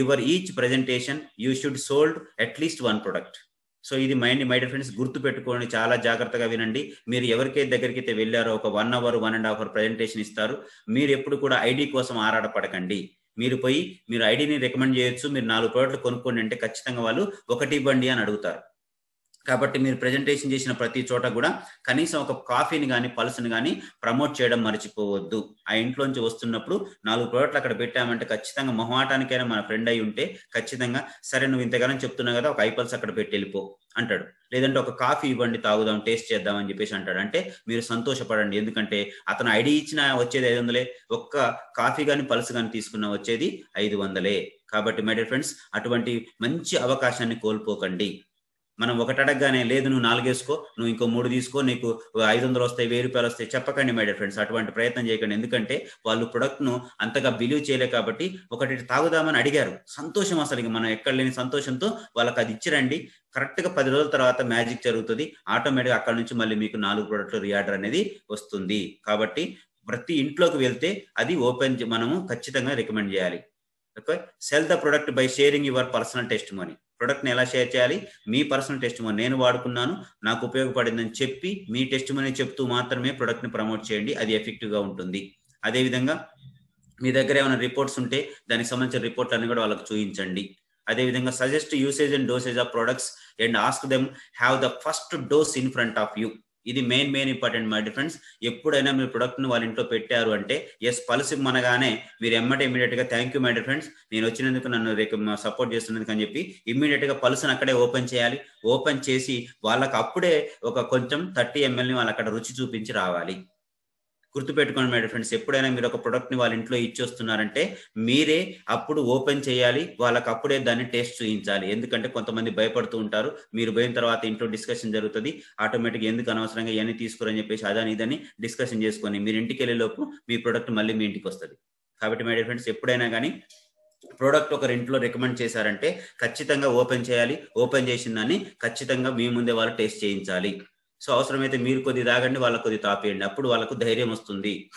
Speaker 1: your each presentation you should sold at least one product so ఇది మైండ్ మై డియర్ ఫ్రెండ్స్ గుర్తు పెట్టుకోండి చాలా జాగ్రత్తగా వినండి. మీరు ఎవరికైతే దగ్గరికి అయితే వెళ్ళారో ఒక one hour one and half hour presentation ఇస్తారు. మీరు ఎప్పుడు కూడా ఐడి కోసం ఆరాటపడకండి. మీరు పోయి మీరు ఐడిని రికమెండ్ చేయొచ్చు. మీరు నాలుగు ప్రోడక్ట్లు కొనుక్కోండి అంటే ఖచ్చితంగా వాళ్ళు ఒకటి ఇవ్వండి అని అడుగుతారు. కాబట్టి మీరు ప్రెజెంటేషన్ చేసిన ప్రతి చోట కూడా కనీసం ఒక కాఫీని కానీ పల్స్ని కానీ ప్రమోట్ చేయడం మర్చిపోవద్దు. ఆ ఇంట్లోంచి వస్తున్నప్పుడు నాలుగు ప్రోడక్ట్లు అక్కడ పెట్టామంటే ఖచ్చితంగా మొహమాటానికైనా మన ఫ్రెండ్ అయి ఉంటే ఖచ్చితంగా సరే నువ్వు ఇంతగానం చెప్తున్నావు కదా ఒక ఐపల్స్ అక్కడ పెట్టి వెళ్ళిపో అంటాడు. లేదంటే ఒక కాఫీ ఇవ్వండి తాగుదాం టేస్ట్ చేద్దాం అని చెప్పేసి అంటాడు. అంటే మీరు సంతోషపడండి. ఎందుకంటే అతను ఐడి ఇచ్చిన వచ్చేది ఐదు వందలే. ఒక్క కాఫీ కానీ పల్స్ కానీ తీసుకున్న వచ్చేది ఐదు వందలే. కాబట్టి మై డియర్ ఫ్రెండ్స్ అటువంటి మంచి అవకాశాన్ని కోల్పోకండి. మనం ఒకటి అడగగానే లేదు నువ్వు నాలుగేసుకో నువ్వు ఇంకో మూడు తీసుకో నీకు ఐదు వందలు వస్తాయి వెయ్యి రూపాయలు వస్తాయి చెప్పకండి మై డియర్ ఫ్రెండ్స్ అటువంటి ప్రయత్నం చేయకండి. ఎందుకంటే వాళ్ళు ప్రొడక్ట్ను అంతగా బిలీవ్ చేయలే కాబట్టి ఒకటి తాగుదామని అడిగారు. సంతోషం అసలు ఇంక మనం ఎక్కడ లేని సంతోషంతో వాళ్ళకి అది ఇచ్చిరండి. కరెక్ట్గా పది రోజుల తర్వాత మ్యాజిక్ జరుగుతుంది. ఆటోమేటిక్ అక్కడ నుంచి మళ్ళీ మీకు నాలుగు ప్రొడక్ట్లు రియార్డర్ అనేది వస్తుంది. కాబట్టి ప్రతి ఇంట్లోకి వెళ్తే అది ఓపెన్ మనము ఖచ్చితంగా రికమెండ్ చేయాలి. Okay sell the product by sharing your personal test money ప్రొడక్ట్ని ఎలా షేర్ చేయాలి? మీ పర్సనల్ టెస్ట్ మనీ నేను వాడుకున్నాను నాకు ఉపయోగపడిందని చెప్పి మీ టెస్ట్ మనీ చెప్తూ మాత్రమే ప్రొడక్ట్ని ప్రమోట్ చేయండి అది ఎఫెక్టివ్గా ఉంటుంది. అదేవిధంగా మీ దగ్గర ఏమైనా రిపోర్ట్స్ ఉంటే దానికి సంబంధించిన రిపోర్ట్ అన్ని కూడా వాళ్ళకి చూపించండి అదేవిధంగా suggest usage and dosage of products and ask them have the first dose in front of you. ఇది main main important my difference ఎప్పుడైనా మీరు ప్రొడక్ట్ని వాళ్ళ ఇంట్లో పెట్టారు అంటే ఎస్ పల్స్ మనగానే మీరు ఎమ్మటే ఇమీడియట్గా థ్యాంక్ యూ మై డిఫరెన్స్ నేను వచ్చినందుకు నన్ను సపోర్ట్ చేస్తున్నందుకు అని చెప్పి ఇమ్మీడియట్గా అక్కడే ఓపెన్ చేయాలి. ఓపెన్ చేసి వాళ్ళకి అప్పుడే ఒక కొంచెం థర్టీ ఎంఎల్ వాళ్ళు అక్కడ రుచి చూపించి రావాలి. గుర్తుపెట్టుకోండి మేడం ఫ్రెండ్స్ ఎప్పుడైనా మీరు ఒక ప్రొడక్ట్ని వాళ్ళ ఇంట్లో ఇచ్చొస్తున్నారంటే మీరే అప్పుడు ఓపెన్ చేయాలి వాళ్ళకి అప్పుడే దాన్ని టేస్ట్ చూపించాలి ఎందుకంటే కొంతమంది భయపడుతూ ఉంటారు. మీరు పోయిన తర్వాత ఇంట్లో డిస్కషన్ జరుగుతుంది. ఆటోమేటిక్ ఎందుకు అనవసరంగా ఇవన్నీ తీసుకురని చెప్పేసి అదని ఇదని డిస్కషన్ చేసుకొని మీరు ఇంటికి వెళ్ళేలోపు మీ ప్రొడక్ట్ మళ్ళీ మీ ఇంటికి వస్తుంది. కాబట్టి మేడం ఫ్రెండ్స్ ఎప్పుడైనా కానీ ప్రోడక్ట్ ఒకరి ఇంట్లో రికమెండ్ చేశారంటే ఖచ్చితంగా ఓపెన్ చేయాలి. ఓపెన్ చేసిన దాన్ని ఖచ్చితంగా మీ ముందే వాళ్ళు టేస్ట్ చేయించాలి. సో అవసరమైతే మీరు కొద్ది తాగండి వాళ్ళకి కొద్ది తాపేయండి. అప్పుడు వాళ్ళకు ధైర్యం వస్తుంది.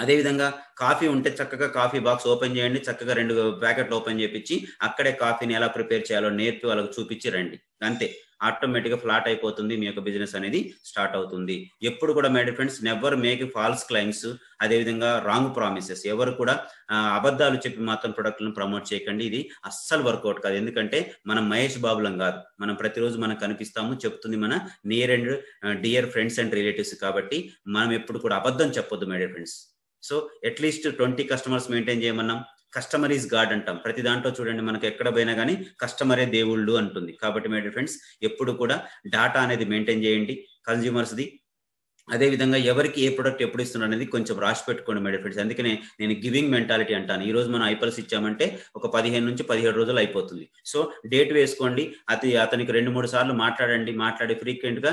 Speaker 1: అదేవిధంగా కాఫీ ఉంటే చక్కగా కాఫీ బాక్స్ ఓపెన్ చేయండి చక్కగా రెండు ప్యాకెట్లు ఓపెన్ చేపించి అక్కడే కాఫీని ఎలా ప్రిపేర్ చేయాలో నేర్పి వాళ్ళకి చూపించి రండి. అంతే. ఆటోమేటిక్గా ఫ్లాట్ అయిపోతుంది మీ యొక్క బిజినెస్ అనేది స్టార్ట్ అవుతుంది. ఎప్పుడు కూడా madam friends never make false claims అదేవిధంగా రాంగ్ ప్రామిసెస్ ఎవరు కూడా అబద్ధాలు చెప్పి మాత్రం ప్రొడక్ట్లను ప్రమోట్ చేయకండి. ఇది అస్సలు వర్కౌట్ కాదు. ఎందుకంటే మనం మహేష్ బాబులం కాదు. మనం ప్రతిరోజు మనం కనిపిస్తాము చెప్తుంది మన near and dear friends and relatives కాబట్టి మనం ఎప్పుడు కూడా అబద్ధం చెప్పొద్దు madam friends so at least twenty customers maintain చేయమన్నాం. Customer is God అంటాం. ప్రతి దాంట్లో చూడండి మనకి ఎక్కడ పోయినా కానీ కస్టమరే దేవుళ్ళు అంటుంది. కాబట్టి మేడం ఫ్రెండ్స్ ఎప్పుడు కూడా డాటా అనేది మెయింటైన్ చేయండి. కన్జ్యూమర్స్ది అదే విధంగా ఎవరికి ఏ ప్రొడక్ట్ ఎప్పుడు ఇస్తున్నారు అనేది కొంచెం రాసి పెట్టుకోండి మేడం ఫ్రెండ్స్ అందుకనే నేను గివింగ్ మెంటాలిటీ అంటాను. ఈ రోజు మనం ఐపల్స్ ఇచ్చామంటే ఒక పదిహేను నుంచి పదిహేడు రోజులు అయిపోతుంది. సో డేట్ వేసుకోండి. అతి అతనికి రెండు మూడు సార్లు మాట్లాడండి. మాట్లాడి ఫ్రీక్వెంట్గా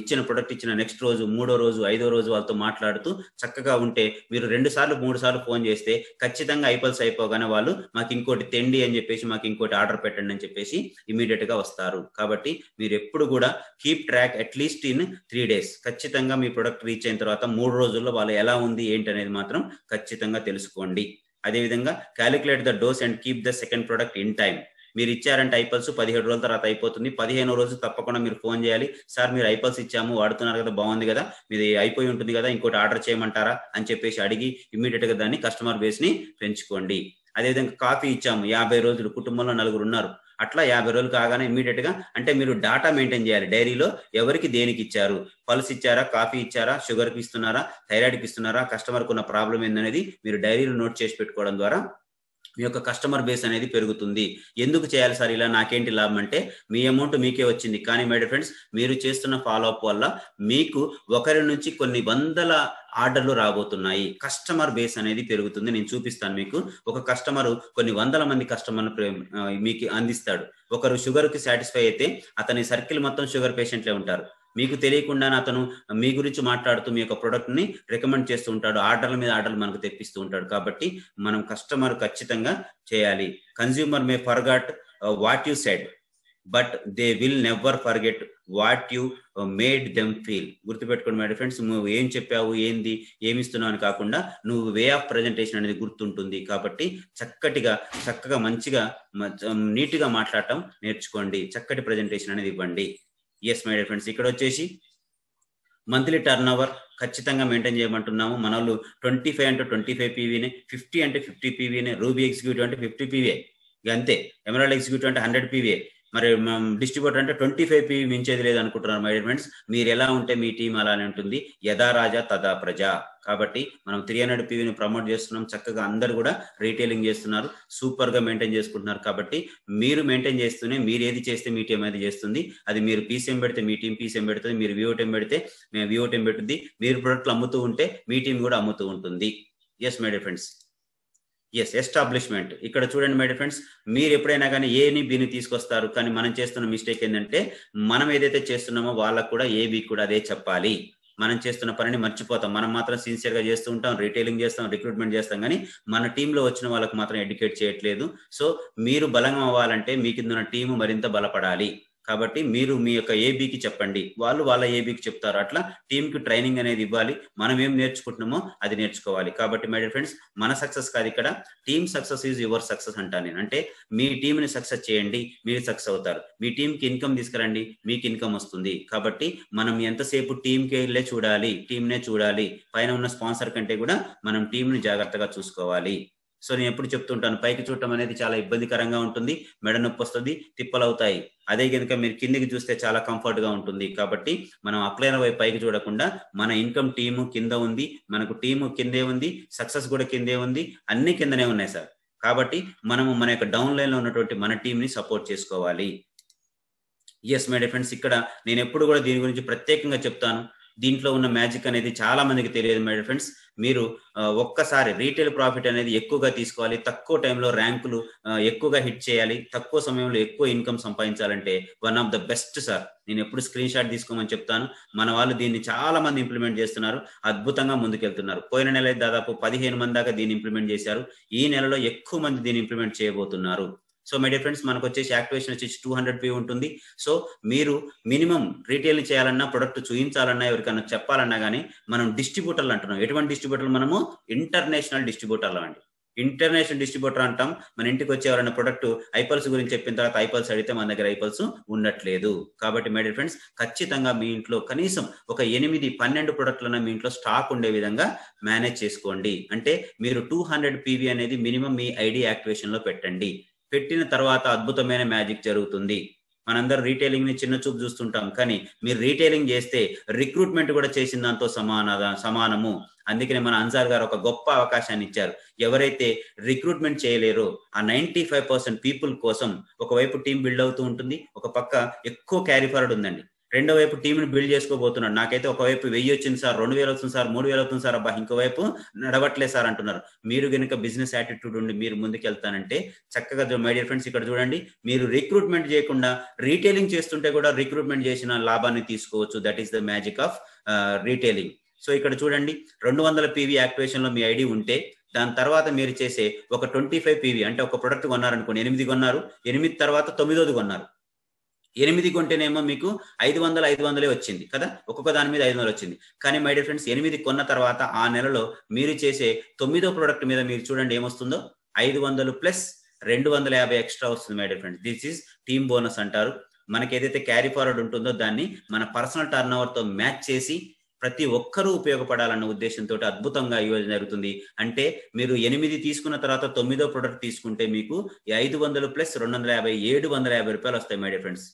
Speaker 1: ఇచ్చిన ప్రొడక్ట్ ఇచ్చిన నెక్స్ట్ రోజు మూడో రోజు ఐదో రోజు వాళ్ళతో మాట్లాడుతూ చక్కగా ఉంటే మీరు రెండు సార్లు మూడు సార్లు ఫోన్ చేస్తే ఖచ్చితంగా ఐపల్స్ అయిపోగానే వాళ్ళు మాకు ఇంకోటి తెండి అని చెప్పేసి మాకు ఇంకోటి ఆర్డర్ పెట్టండి అని చెప్పేసి ఇమీడియట్గా వస్తారు. కాబట్టి మీరు ఎప్పుడు కూడా keep track at least in three days ఖచ్చితంగా మీ ప్రొడక్ట్ రీచ్ అయిన తర్వాత మూడు రోజుల్లో వాళ్ళు ఎలా ఉంది ఏంటి అనేది మాత్రం ఖచ్చితంగా తెలుసుకోండి. అదేవిధంగా calculate the dose and keep the second product in time మీరు ఇచ్చారంటే ఐపల్స్ పదిహేడు రోజుల తర్వాత అయిపోతుంది. పదిహేను రోజు తప్పకుండా మీరు ఫోన్ చేయాలి. సార్ మీరు ఐపల్స్ ఇచ్చాము వాడుతున్నారు కదా బాగుంది కదా మీది అయిపోయి ఉంటుంది కదా ఇంకోటి ఆర్డర్ చేయమంటారా? అని చెప్పేసి అడిగి ఇమ్మీడియట్గా దాన్ని కస్టమర్ బేస్ని పెంచుకోండి. అదేవిధంగా కాఫీ ఇచ్చాము యాభై రోజులు కుటుంబంలో నలుగురు ఉన్నారు. అట్లా యాభై రోజులు కాగానే ఇమీడియట్గా అంటే మీరు డాటా మెయింటైన్ చేయాలి. డైరీలో ఎవరికి దేనికి ఇచ్చారు? పల్స్ ఇచ్చారా? కాఫీ ఇచ్చారా? షుగర్కి ఇస్తున్నారా? థైరాయిడ్కి ఇస్తున్నారా? కస్టమర్కి ఉన్న ప్రాబ్లం ఏందనేది మీరు డైరీలో నోట్ చేసి పెట్టుకోవడం ద్వారా మీ యొక్క కస్టమర్ బేస్ అనేది పెరుగుతుంది. ఎందుకు చేయాలి సార్ ఇలా? నాకేంటి లాభం అంటే మీ అమౌంట్ మీకే వచ్చింది. కానీ మై ఫ్రెండ్స్ మీరు చేస్తున్న ఫాలో అప్ వల్ల మీకు ఒకరి నుంచి కొన్ని వందల ఆర్డర్లు రాబోతున్నాయి. కస్టమర్ బేస్ అనేది పెరుగుతుంది. నేను చూపిస్తాను మీకు. ఒక కస్టమర్ కొన్ని వందల మంది కస్టమర్ను మీకు అందిస్తాడు. ఒకరు షుగర్కి సాటిస్ఫై అయితే అతని సర్కిల్ మొత్తం షుగర్ పేషెంట్లే ఉంటారు. మీకు తెలియకుండానే అతను మీ గురించి మాట్లాడుతూ మీ యొక్క ప్రొడక్ట్ని రికమెండ్ చేస్తూ ఉంటాడు. ఆర్డర్ల మీద ఆర్డర్లు మనకు తెప్పిస్తూ ఉంటాడు. కాబట్టి మనం కస్టమర్ ఖచ్చితంగా చేయాలి. Consumer may forgot what you said but they will never forget what you made them feel గుర్తుపెట్టుకోండి మై ఫ్రెండ్స్ నువ్వు ఏం చెప్పావు ఏంది ఏమి ఇస్తున్నావు అని కాకుండా నువ్వు వే ఆఫ్ ప్రజెంటేషన్ అనేది గుర్తుంటుంది. కాబట్టి చక్కటిగా చక్కగా మంచిగా నీట్గా మాట్లాడటం నేర్చుకోండి. చక్కటి ప్రజెంటేషన్ అనేది ఇవ్వండి. ఎస్ మై డియర్ ఫ్రెండ్స్ ఇక్కడ వచ్చేసి మంత్లీ టర్న్ ఓవర్ ఖచ్చితంగా మెయింటైన్ చేయమంటున్నాము. మన వాళ్ళు ట్వంటీ ఫైవ్ అంటే ట్వంటీ ఫైవ్ పీవీనే ఫిఫ్టీ అంటే ఫిఫ్టీ పీవీనే రూబీ ఎగ్జిక్యూటివ్ అంటే ఫిఫ్టీ పీవీ ఇక అంతే. ఎమరాల్డ్ ఎగ్జిక్యూటివ్ అంటే హండ్రెడ్ పీవీ మరి డిస్ట్రిబ్యూటర్ అంటే ట్వంటీ ఫైవ్ పీవీ మించేది లేదు అనుకుంటున్నారు మై ఫ్రెండ్స్ మీరు ఎలా ఉంటే మీ టీం అలానే ఉంటుంది. యథా రాజా తదా ప్రజ. కాబట్టి మనం త్రీ హండ్రెడ్ పీవీని ప్రమోట్ చేస్తున్నాం. చక్కగా అందరు కూడా రీటైలింగ్ చేస్తున్నారు. సూపర్గా మెయింటైన్ చేసుకుంటున్నారు. కాబట్టి మీరు మెయింటైన్ చేస్తూనే మీరు ఏది చేస్తే మీ టీం అది చేస్తుంది. అది మీరు పీసీఎం పెడితే మీ టీం పీసీఎం పెడుతుంది. మీరు వివో టీం పెడితే మేము వివో టీం పెడుతుంది మీరు ప్రొడక్ట్లు అమ్ముతూ ఉంటే మీ టీం కూడా అమ్ముతూ ఉంటుంది. Yes my dear friends yes establishment ఇక్కడ చూడండి మై ఫ్రెండ్స్ మీరు ఎప్పుడైనా కానీ ఏని బిని తీసుకొస్తారు కానీ మనం చేస్తున్న మిస్టేక్ ఏంటంటే మనం ఏదైతే చేస్తున్నామో వాళ్ళకు కూడా ఏ బి కూడా అదే చెప్పాలి. మనం చేస్తున్న పనిని మర్చిపోతాం. మనం మాత్రం సిన్సియర్గా చేస్తూ ఉంటాం రీటైలింగ్ చేస్తాం రిక్రూట్మెంట్ చేస్తాం కానీ మన టీంలో వచ్చిన వాళ్ళకు మాత్రం ఎడ్యుకేట్ చేయట్లేదు. సో మీరు బలంగా అవ్వాలంటే మీ కింద ఉన్న టీము మరింత బలపడాలి. కాబట్టి మీరు మీ యొక్క ఏబీకి చెప్పండి. వాళ్ళు వాళ్ళ ఏబీకి చెప్తారు. అట్లా టీంకి ట్రైనింగ్ అనేది ఇవ్వాలి. మనం ఏం నేర్చుకుంటున్నామో అది నేర్చుకోవాలి. కాబట్టి మై డియర్ ఫ్రెండ్స్ మన సక్సెస్ కాదు ఇక్కడ. Team success is your success అంటాను నేను. అంటే మీ టీంని సక్సెస్ చేయండి. మీరు సక్సెస్ అవుతారు. మీ టీంకి ఇన్కమ్ తీసుకురండి. మీకు ఇన్కమ్ వస్తుంది. కాబట్టి మనం ఎంతసేపు టీంకి వెళ్ళే చూడాలి? టీంనే చూడాలి. పైన ఉన్న స్పాన్సర్ కంటే కూడా మనం టీంని జాగ్రత్తగా చూసుకోవాలి. సో నేను ఎప్పుడు చెప్తుంటాను పైకి చూడటం అనేది చాలా ఇబ్బందికరంగా ఉంటుంది మెడ నొప్పి వస్తుంది తిప్పలు అవుతాయి అదే కనుక మీరు కిందికి చూస్తే చాలా కంఫర్ట్గా ఉంటుంది. కాబట్టి మనం అప్లైన వైపు పైకి చూడకుండా మన ఇన్కమ్ టీము కింద ఉంది మనకు టీము కిందే ఉంది సక్సెస్ కూడా కిందే ఉంది అన్ని కిందనే ఉన్నాయి సార్. కాబట్టి మనము మన యొక్క డౌన్ లైన్లో ఉన్నటువంటి మన టీంని సపోర్ట్ చేసుకోవాలి. ఎస్ మై ఫ్రెండ్స్ ఇక్కడ నేను ఎప్పుడు కూడా దీని గురించి ప్రత్యేకంగా చెప్తాను. దీంట్లో ఉన్న మ్యాజిక్ అనేది చాలా మందికి తెలియదు మై ఫ్రెండ్స్ మీరు ఒక్కసారి రీటైల్ ప్రాఫిట్ అనేది ఎక్కువగా తీసుకోవాలి. తక్కువ టైంలో ర్యాంకులు ఎక్కువగా హిట్ చేయాలి. తక్కువ సమయంలో ఎక్కువ ఇన్కమ్ సంపాదించాలంటే one of the best sir. నేను ఎప్పుడు స్క్రీన్ షాట్ తీసుకోమని చెప్తాను. మన వాళ్ళు దీన్ని చాలా మంది ఇంప్లిమెంట్ చేస్తున్నారు. అద్భుతంగా ముందుకెళ్తున్నారు. పోయిన నెల దాదాపు పదిహేను మంది దాకా దీన్ని ఇంప్లిమెంట్ చేశారు. ఈ నెలలో ఎక్కువ మంది దీన్ని ఇంప్లిమెంట్ చేయబోతున్నారు. సో మై డియర్ ఫ్రెండ్స్ మనకు వచ్చేసి యాక్టివేషన్ వచ్చేసి టూ హండ్రెడ్ పీ ఉంటుంది. సో మీరు మినిమం రీటైల్ చేయాలన్నా ప్రొడక్ట్ చూపించాలన్నా ఎవరికైనా చెప్పాలన్నా కానీ మనం డిస్ట్రిబ్యూటర్లు అంటున్నాం. ఎటువంటి డిస్ట్రిబ్యూటర్లు మనము? ఇంటర్నేషనల్ డిస్ట్రిబ్యూటర్లు అండి. ఇంటర్నేషనల్ డిస్ట్రిబ్యూటర్ అంటాం. మన ఇంటికి వచ్చే ఎవరైనా ప్రొడక్ట్ ఐపల్స్ గురించి చెప్పిన తర్వాత ఐపల్స్ అడిగితే మన దగ్గర ఐపల్స్ ఉండట్లేదు. కాబట్టి మై ఫ్రెండ్స్ ఖచ్చితంగా మీ ఇంట్లో కనీసం ఒక ఎనిమిది పన్నెండు ప్రొడక్ట్లన్నా మీ ఇంట్లో స్టాక్ ఉండే విధంగా మేనేజ్ చేసుకోండి. అంటే మీరు టూ హండ్రెడ్ పీవీ అనేది మినిమం మీ ఐడి యాక్టివేషన్లో పెట్టండి. పెట్టిన తర్వాత అద్భుతమైన మ్యాజిక్ జరుగుతుంది. మనందరం రీటైలింగ్ని చిన్న చూపు చూస్తుంటాం. కానీ మీరు రీటైలింగ్ చేస్తే రిక్రూట్మెంట్ కూడా చేసిన దాంతో సమాన సమానము. అందుకనే మన అన్సార్ గారు ఒక గొప్ప అవకాశాన్ని ఇచ్చారు. ఎవరైతే రిక్రూట్మెంట్ చేయలేరో ఆ నైన్టీ ఫైవ్ పర్సెంట్ పీపుల్ కోసం ఒకవైపు టీం బిల్డ్ అవుతూ ఉంటుంది. ఒక పక్క ఎక్కువ క్యారీ ఫార్వర్డ్ ఉందండి. రెండో వైపు టీంని బిల్డ్ చేసుకోబోతున్నాడు. నాకైతే ఒకవైపు వెయ్యి వచ్చింది సార్ రెండు వేలు అవుతుంది సార్ మూడు వేలు అవుతుంది సార్ అబ్బా ఇంకోవైపు నడవట్లేదు సార్ అంటున్నారు. మీరు కనుక బిజినెస్ యాటిట్యూడ్ ఉండి మీరు ముందుకెళ్తానంటే చక్కగా మై డియర్ ఫ్రెండ్స్ ఇక్కడ చూడండి మీరు రిక్రూట్మెంట్ చేయకుండా రీటైలింగ్ చేస్తుంటే కూడా రిక్రూట్మెంట్ చేసిన లాభాన్ని తీసుకోవచ్చు. That is the magic of retailing so ఇక్కడ చూడండి రెండు వందల పీవీ యాక్టివేషన్లో మీ ఐడి ఉంటే దాని తర్వాత మీరు చేసే ఒక ట్వంటీ ఫైవ్ పీవీ అంటే ఒక ప్రొడక్ట్ కొన్నారనుకోండి ఎనిమిది కొన్నారు ఎనిమిది తర్వాత తొమ్మిదోది కొన్నారు. ఎనిమిది కొంటేనేమో మీకు ఐదు వందల ఐదు వందలే వచ్చింది కదా? ఒక్కొక్క దాని మీద ఐదు వందలు వచ్చింది. కానీ మై డియర్ ఫ్రెండ్స్ ఎనిమిది కొన్న తర్వాత ఆ నెలలో మీరు చేసే తొమ్మిదో ప్రోడక్ట్ మీద మీరు చూడండి ఏమొస్తుందో? ఐదు వందలు ప్లస్ రెండు వందల యాభై ఎక్స్ట్రా వస్తుంది my dear friends this is team bonus అంటారు. మనకి ఏదైతే క్యారీ ఫార్వర్డ్ ఉంటుందో దాన్ని మన పర్సనల్ టర్న్ ఓవర్తో మ్యాచ్ చేసి ప్రతి ఒక్కరూ ఉపయోగపడాలన్న ఉద్దేశంతో అద్భుతంగా యోజన జరుగుతుంది. అంటే మీరు ఎనిమిది తీసుకున్న తర్వాత తొమ్మిదో ప్రొడక్ట్ తీసుకుంటే మీకు ఐదు వందలు ప్లస్ రెండు వందల యాభై ఏడు వందల యాభై రూపాయలు వస్తాయి మై డియర్ ఫ్రెండ్స్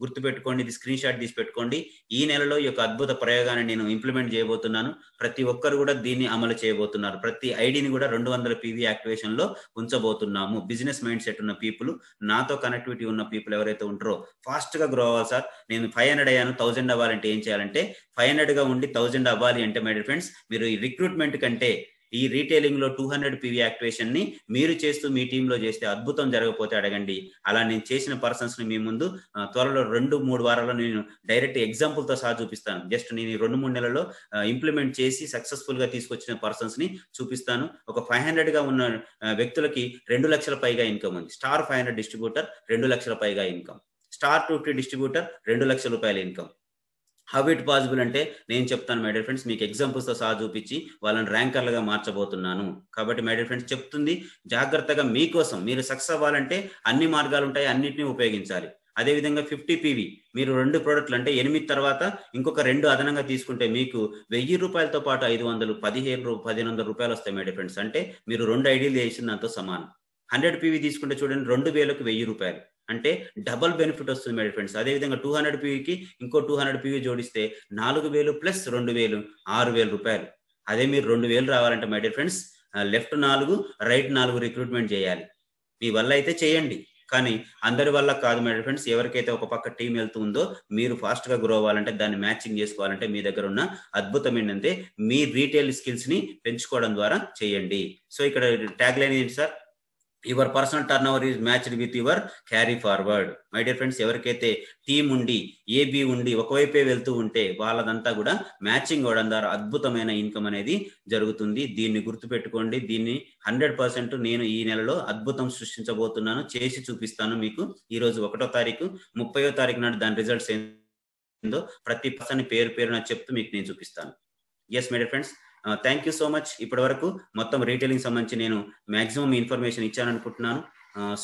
Speaker 1: గుర్తుపెట్టుకోండి ఇది స్క్రీన్ షాట్ తీసి పెట్టుకోండి. ఈ నెలలో ఈ యొక్క అద్భుత ప్రయోగాన్ని నేను ఇంప్లిమెంట్ చేయబోతున్నాను. ప్రతి ఒక్కరు కూడా దీన్ని అమలు చేయబోతున్నారు. ప్రతి ఐడిని కూడా రెండు వందల పీవీ యాక్టివేషన్లో ఉంచబోతున్నాము. బిజినెస్ మైండ్ సెట్ ఉన్న పీపుల్ నాతో కనెక్టివిటీ ఉన్న పీపుల్ ఎవరైతే ఉంటారో ఫాస్ట్గా గ్రో అవ్వాలి సార్. నేను ఫైవ్ హండ్రెడ్ అయ్యాను థౌసండ్ అవ్వాలంటే ఏం చేయాలంటే ఫైవ్ హండ్రెడ్గా ఉండి థౌసండ్ అవ్వాలి అంటే మై డియర్ ఫ్రెండ్స్ మీరు ఈ రిక్రూట్మెంట్ కంటే ఈ రీటైలింగ్లో టూ హండ్రెడ్ పీవీ యాక్టివేషన్ని మీరు చేస్తూ మీ టీంలో చేస్తే అద్భుతం జరగకపోతే అడగండి. అలా నేను చేసిన పర్సన్స్ని మీ ముందు త్వరలో రెండు మూడు వారాల్లో నేను డైరెక్ట్ ఎగ్జాంపుల్తో సహా చూపిస్తాను. జస్ట్ నేను ఈ రెండు మూడు నెలల్లో ఇంప్లిమెంట్ చేసి సక్సెస్ఫుల్గా తీసుకొచ్చిన పర్సన్స్ని చూపిస్తాను. ఒక ఫైవ్ హండ్రెడ్గా ఉన్న వ్యక్తులకి రెండు లక్షల పైగా ఇన్కమ్ ఉంది. స్టార్ ఫైవ్ హండ్రెడ్ డిస్ట్రిబ్యూటర్ రెండు లక్షల పైగా income star two fifty distributor రెండు లక్షల రూపాయల ఇన్కమ్ హౌ ఇట్ పాసిబుల్ అంటే నేను చెప్తాను మై డియర్ ఫ్రెండ్స్ మీకు ఎగ్జాంపుల్స్తో సహా చూపించి వాళ్ళని ర్యాంకర్లుగా మార్చబోతున్నాను. కాబట్టి మై డియర్ ఫ్రెండ్స్ చెప్తుంది జాగ్రత్తగా మీకోసం మీరు సక్సెస్ అవ్వాలంటే అన్ని మార్గాలు ఉంటాయి అన్నిటిని ఉపయోగించాలి. అదేవిధంగా ఫిఫ్టీ పీవీ మీరు రెండు ప్రోడక్ట్లు అంటే ఎనిమిది తర్వాత ఇంకొక రెండు అదనంగా తీసుకుంటే మీకు వెయ్యి రూపాయలతో పాటు ఐదు వందలు పదిహేను రూ- పదిహేను వందల రూపాయలు వస్తాయి మై ఫ్రెండ్స్ అంటే మీరు రెండు ఐడీలు చేసిన దాంతో సమానం హండ్రెడ్ పీవీ తీసుకుంటే చూడండి రెండు వేలకు వెయ్యి రూపాయలు. అంటే డబల్ బెనిఫిట్ వస్తుంది మేడం ఫ్రెండ్స్. అదే విధంగా టూ హండ్రెడ్ పీవీకి ఇంకో టూ హండ్రెడ్ పీవీ జోడిస్తే నాలుగు వేలు ప్లస్ రెండు వేలు ఆరు వేల రూపాయలు. అదే మీరు రెండు వేలు రావాలంటే మై డియర్ ఫ్రెండ్స్ లెఫ్ట్ నాలుగు రైట్ నాలుగు రిక్రూట్మెంట్ చేయాలి. మీ వల్ల అయితే చేయండి. కానీ అందరి వల్ల కాదు మై ఫ్రెండ్స్. ఎవరికైతే ఒక పక్క టీం వెళ్తుందో మీరు ఫాస్ట్గా గ్రో అవ్వాలంటే దాన్ని మ్యాచింగ్ చేసుకోవాలంటే మీ దగ్గర ఉన్న అద్భుతం ఏంటంటే మీ రీటైల్ స్కిల్స్ని పెంచుకోవడం ద్వారా చేయండి. సో ఇక్కడ ట్యాగ్ లైన్ ఏంటి sir? Your personal turn over is matched with your carry forward my dear friends ఎవరికైతే టీమ్ ఉండి ఏబి ఉండి ఒకవైపే వెళ్తూ ఉంటే వాళ్ళదంతా కూడా మ్యాచింగ్ అవడం ద్వారా అద్భుతమైన ఇన్కమ్ అనేది జరుగుతుంది. దీన్ని గుర్తుపెట్టుకోండి. దీన్ని హండ్రెడ్ పర్సెంట్ నేను ఈ నెలలో అద్భుతం సృష్టించబోతున్నాను. చేసి చూపిస్తాను మీకు. ఈ రోజు ఒకటో తారీఖు ముప్పయో తారీఖు నాడు దాని రిజల్ట్స్ ఏందో ప్రతి పర్సన్ పేరు పేరు నాకు చెప్తూ మీకు నేను చూపిస్తాను. Yes my dear friends thank you so much ఇప్పటి వరకు మొత్తం రీటైలింగ్ సంబంధించి నేను మాక్సిమం ఇన్ఫర్మేషన్ ఇచ్చాను అనుకుంటున్నాను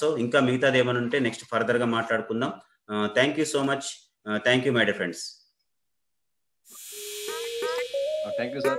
Speaker 1: సో ఇంకా మిగతాది ఏమైనా ఉంటే నెక్స్ట్ ఫర్దర్గా మాట్లాడుకుందాం. Thank you so much thank you my dear friends
Speaker 4: thank you sir.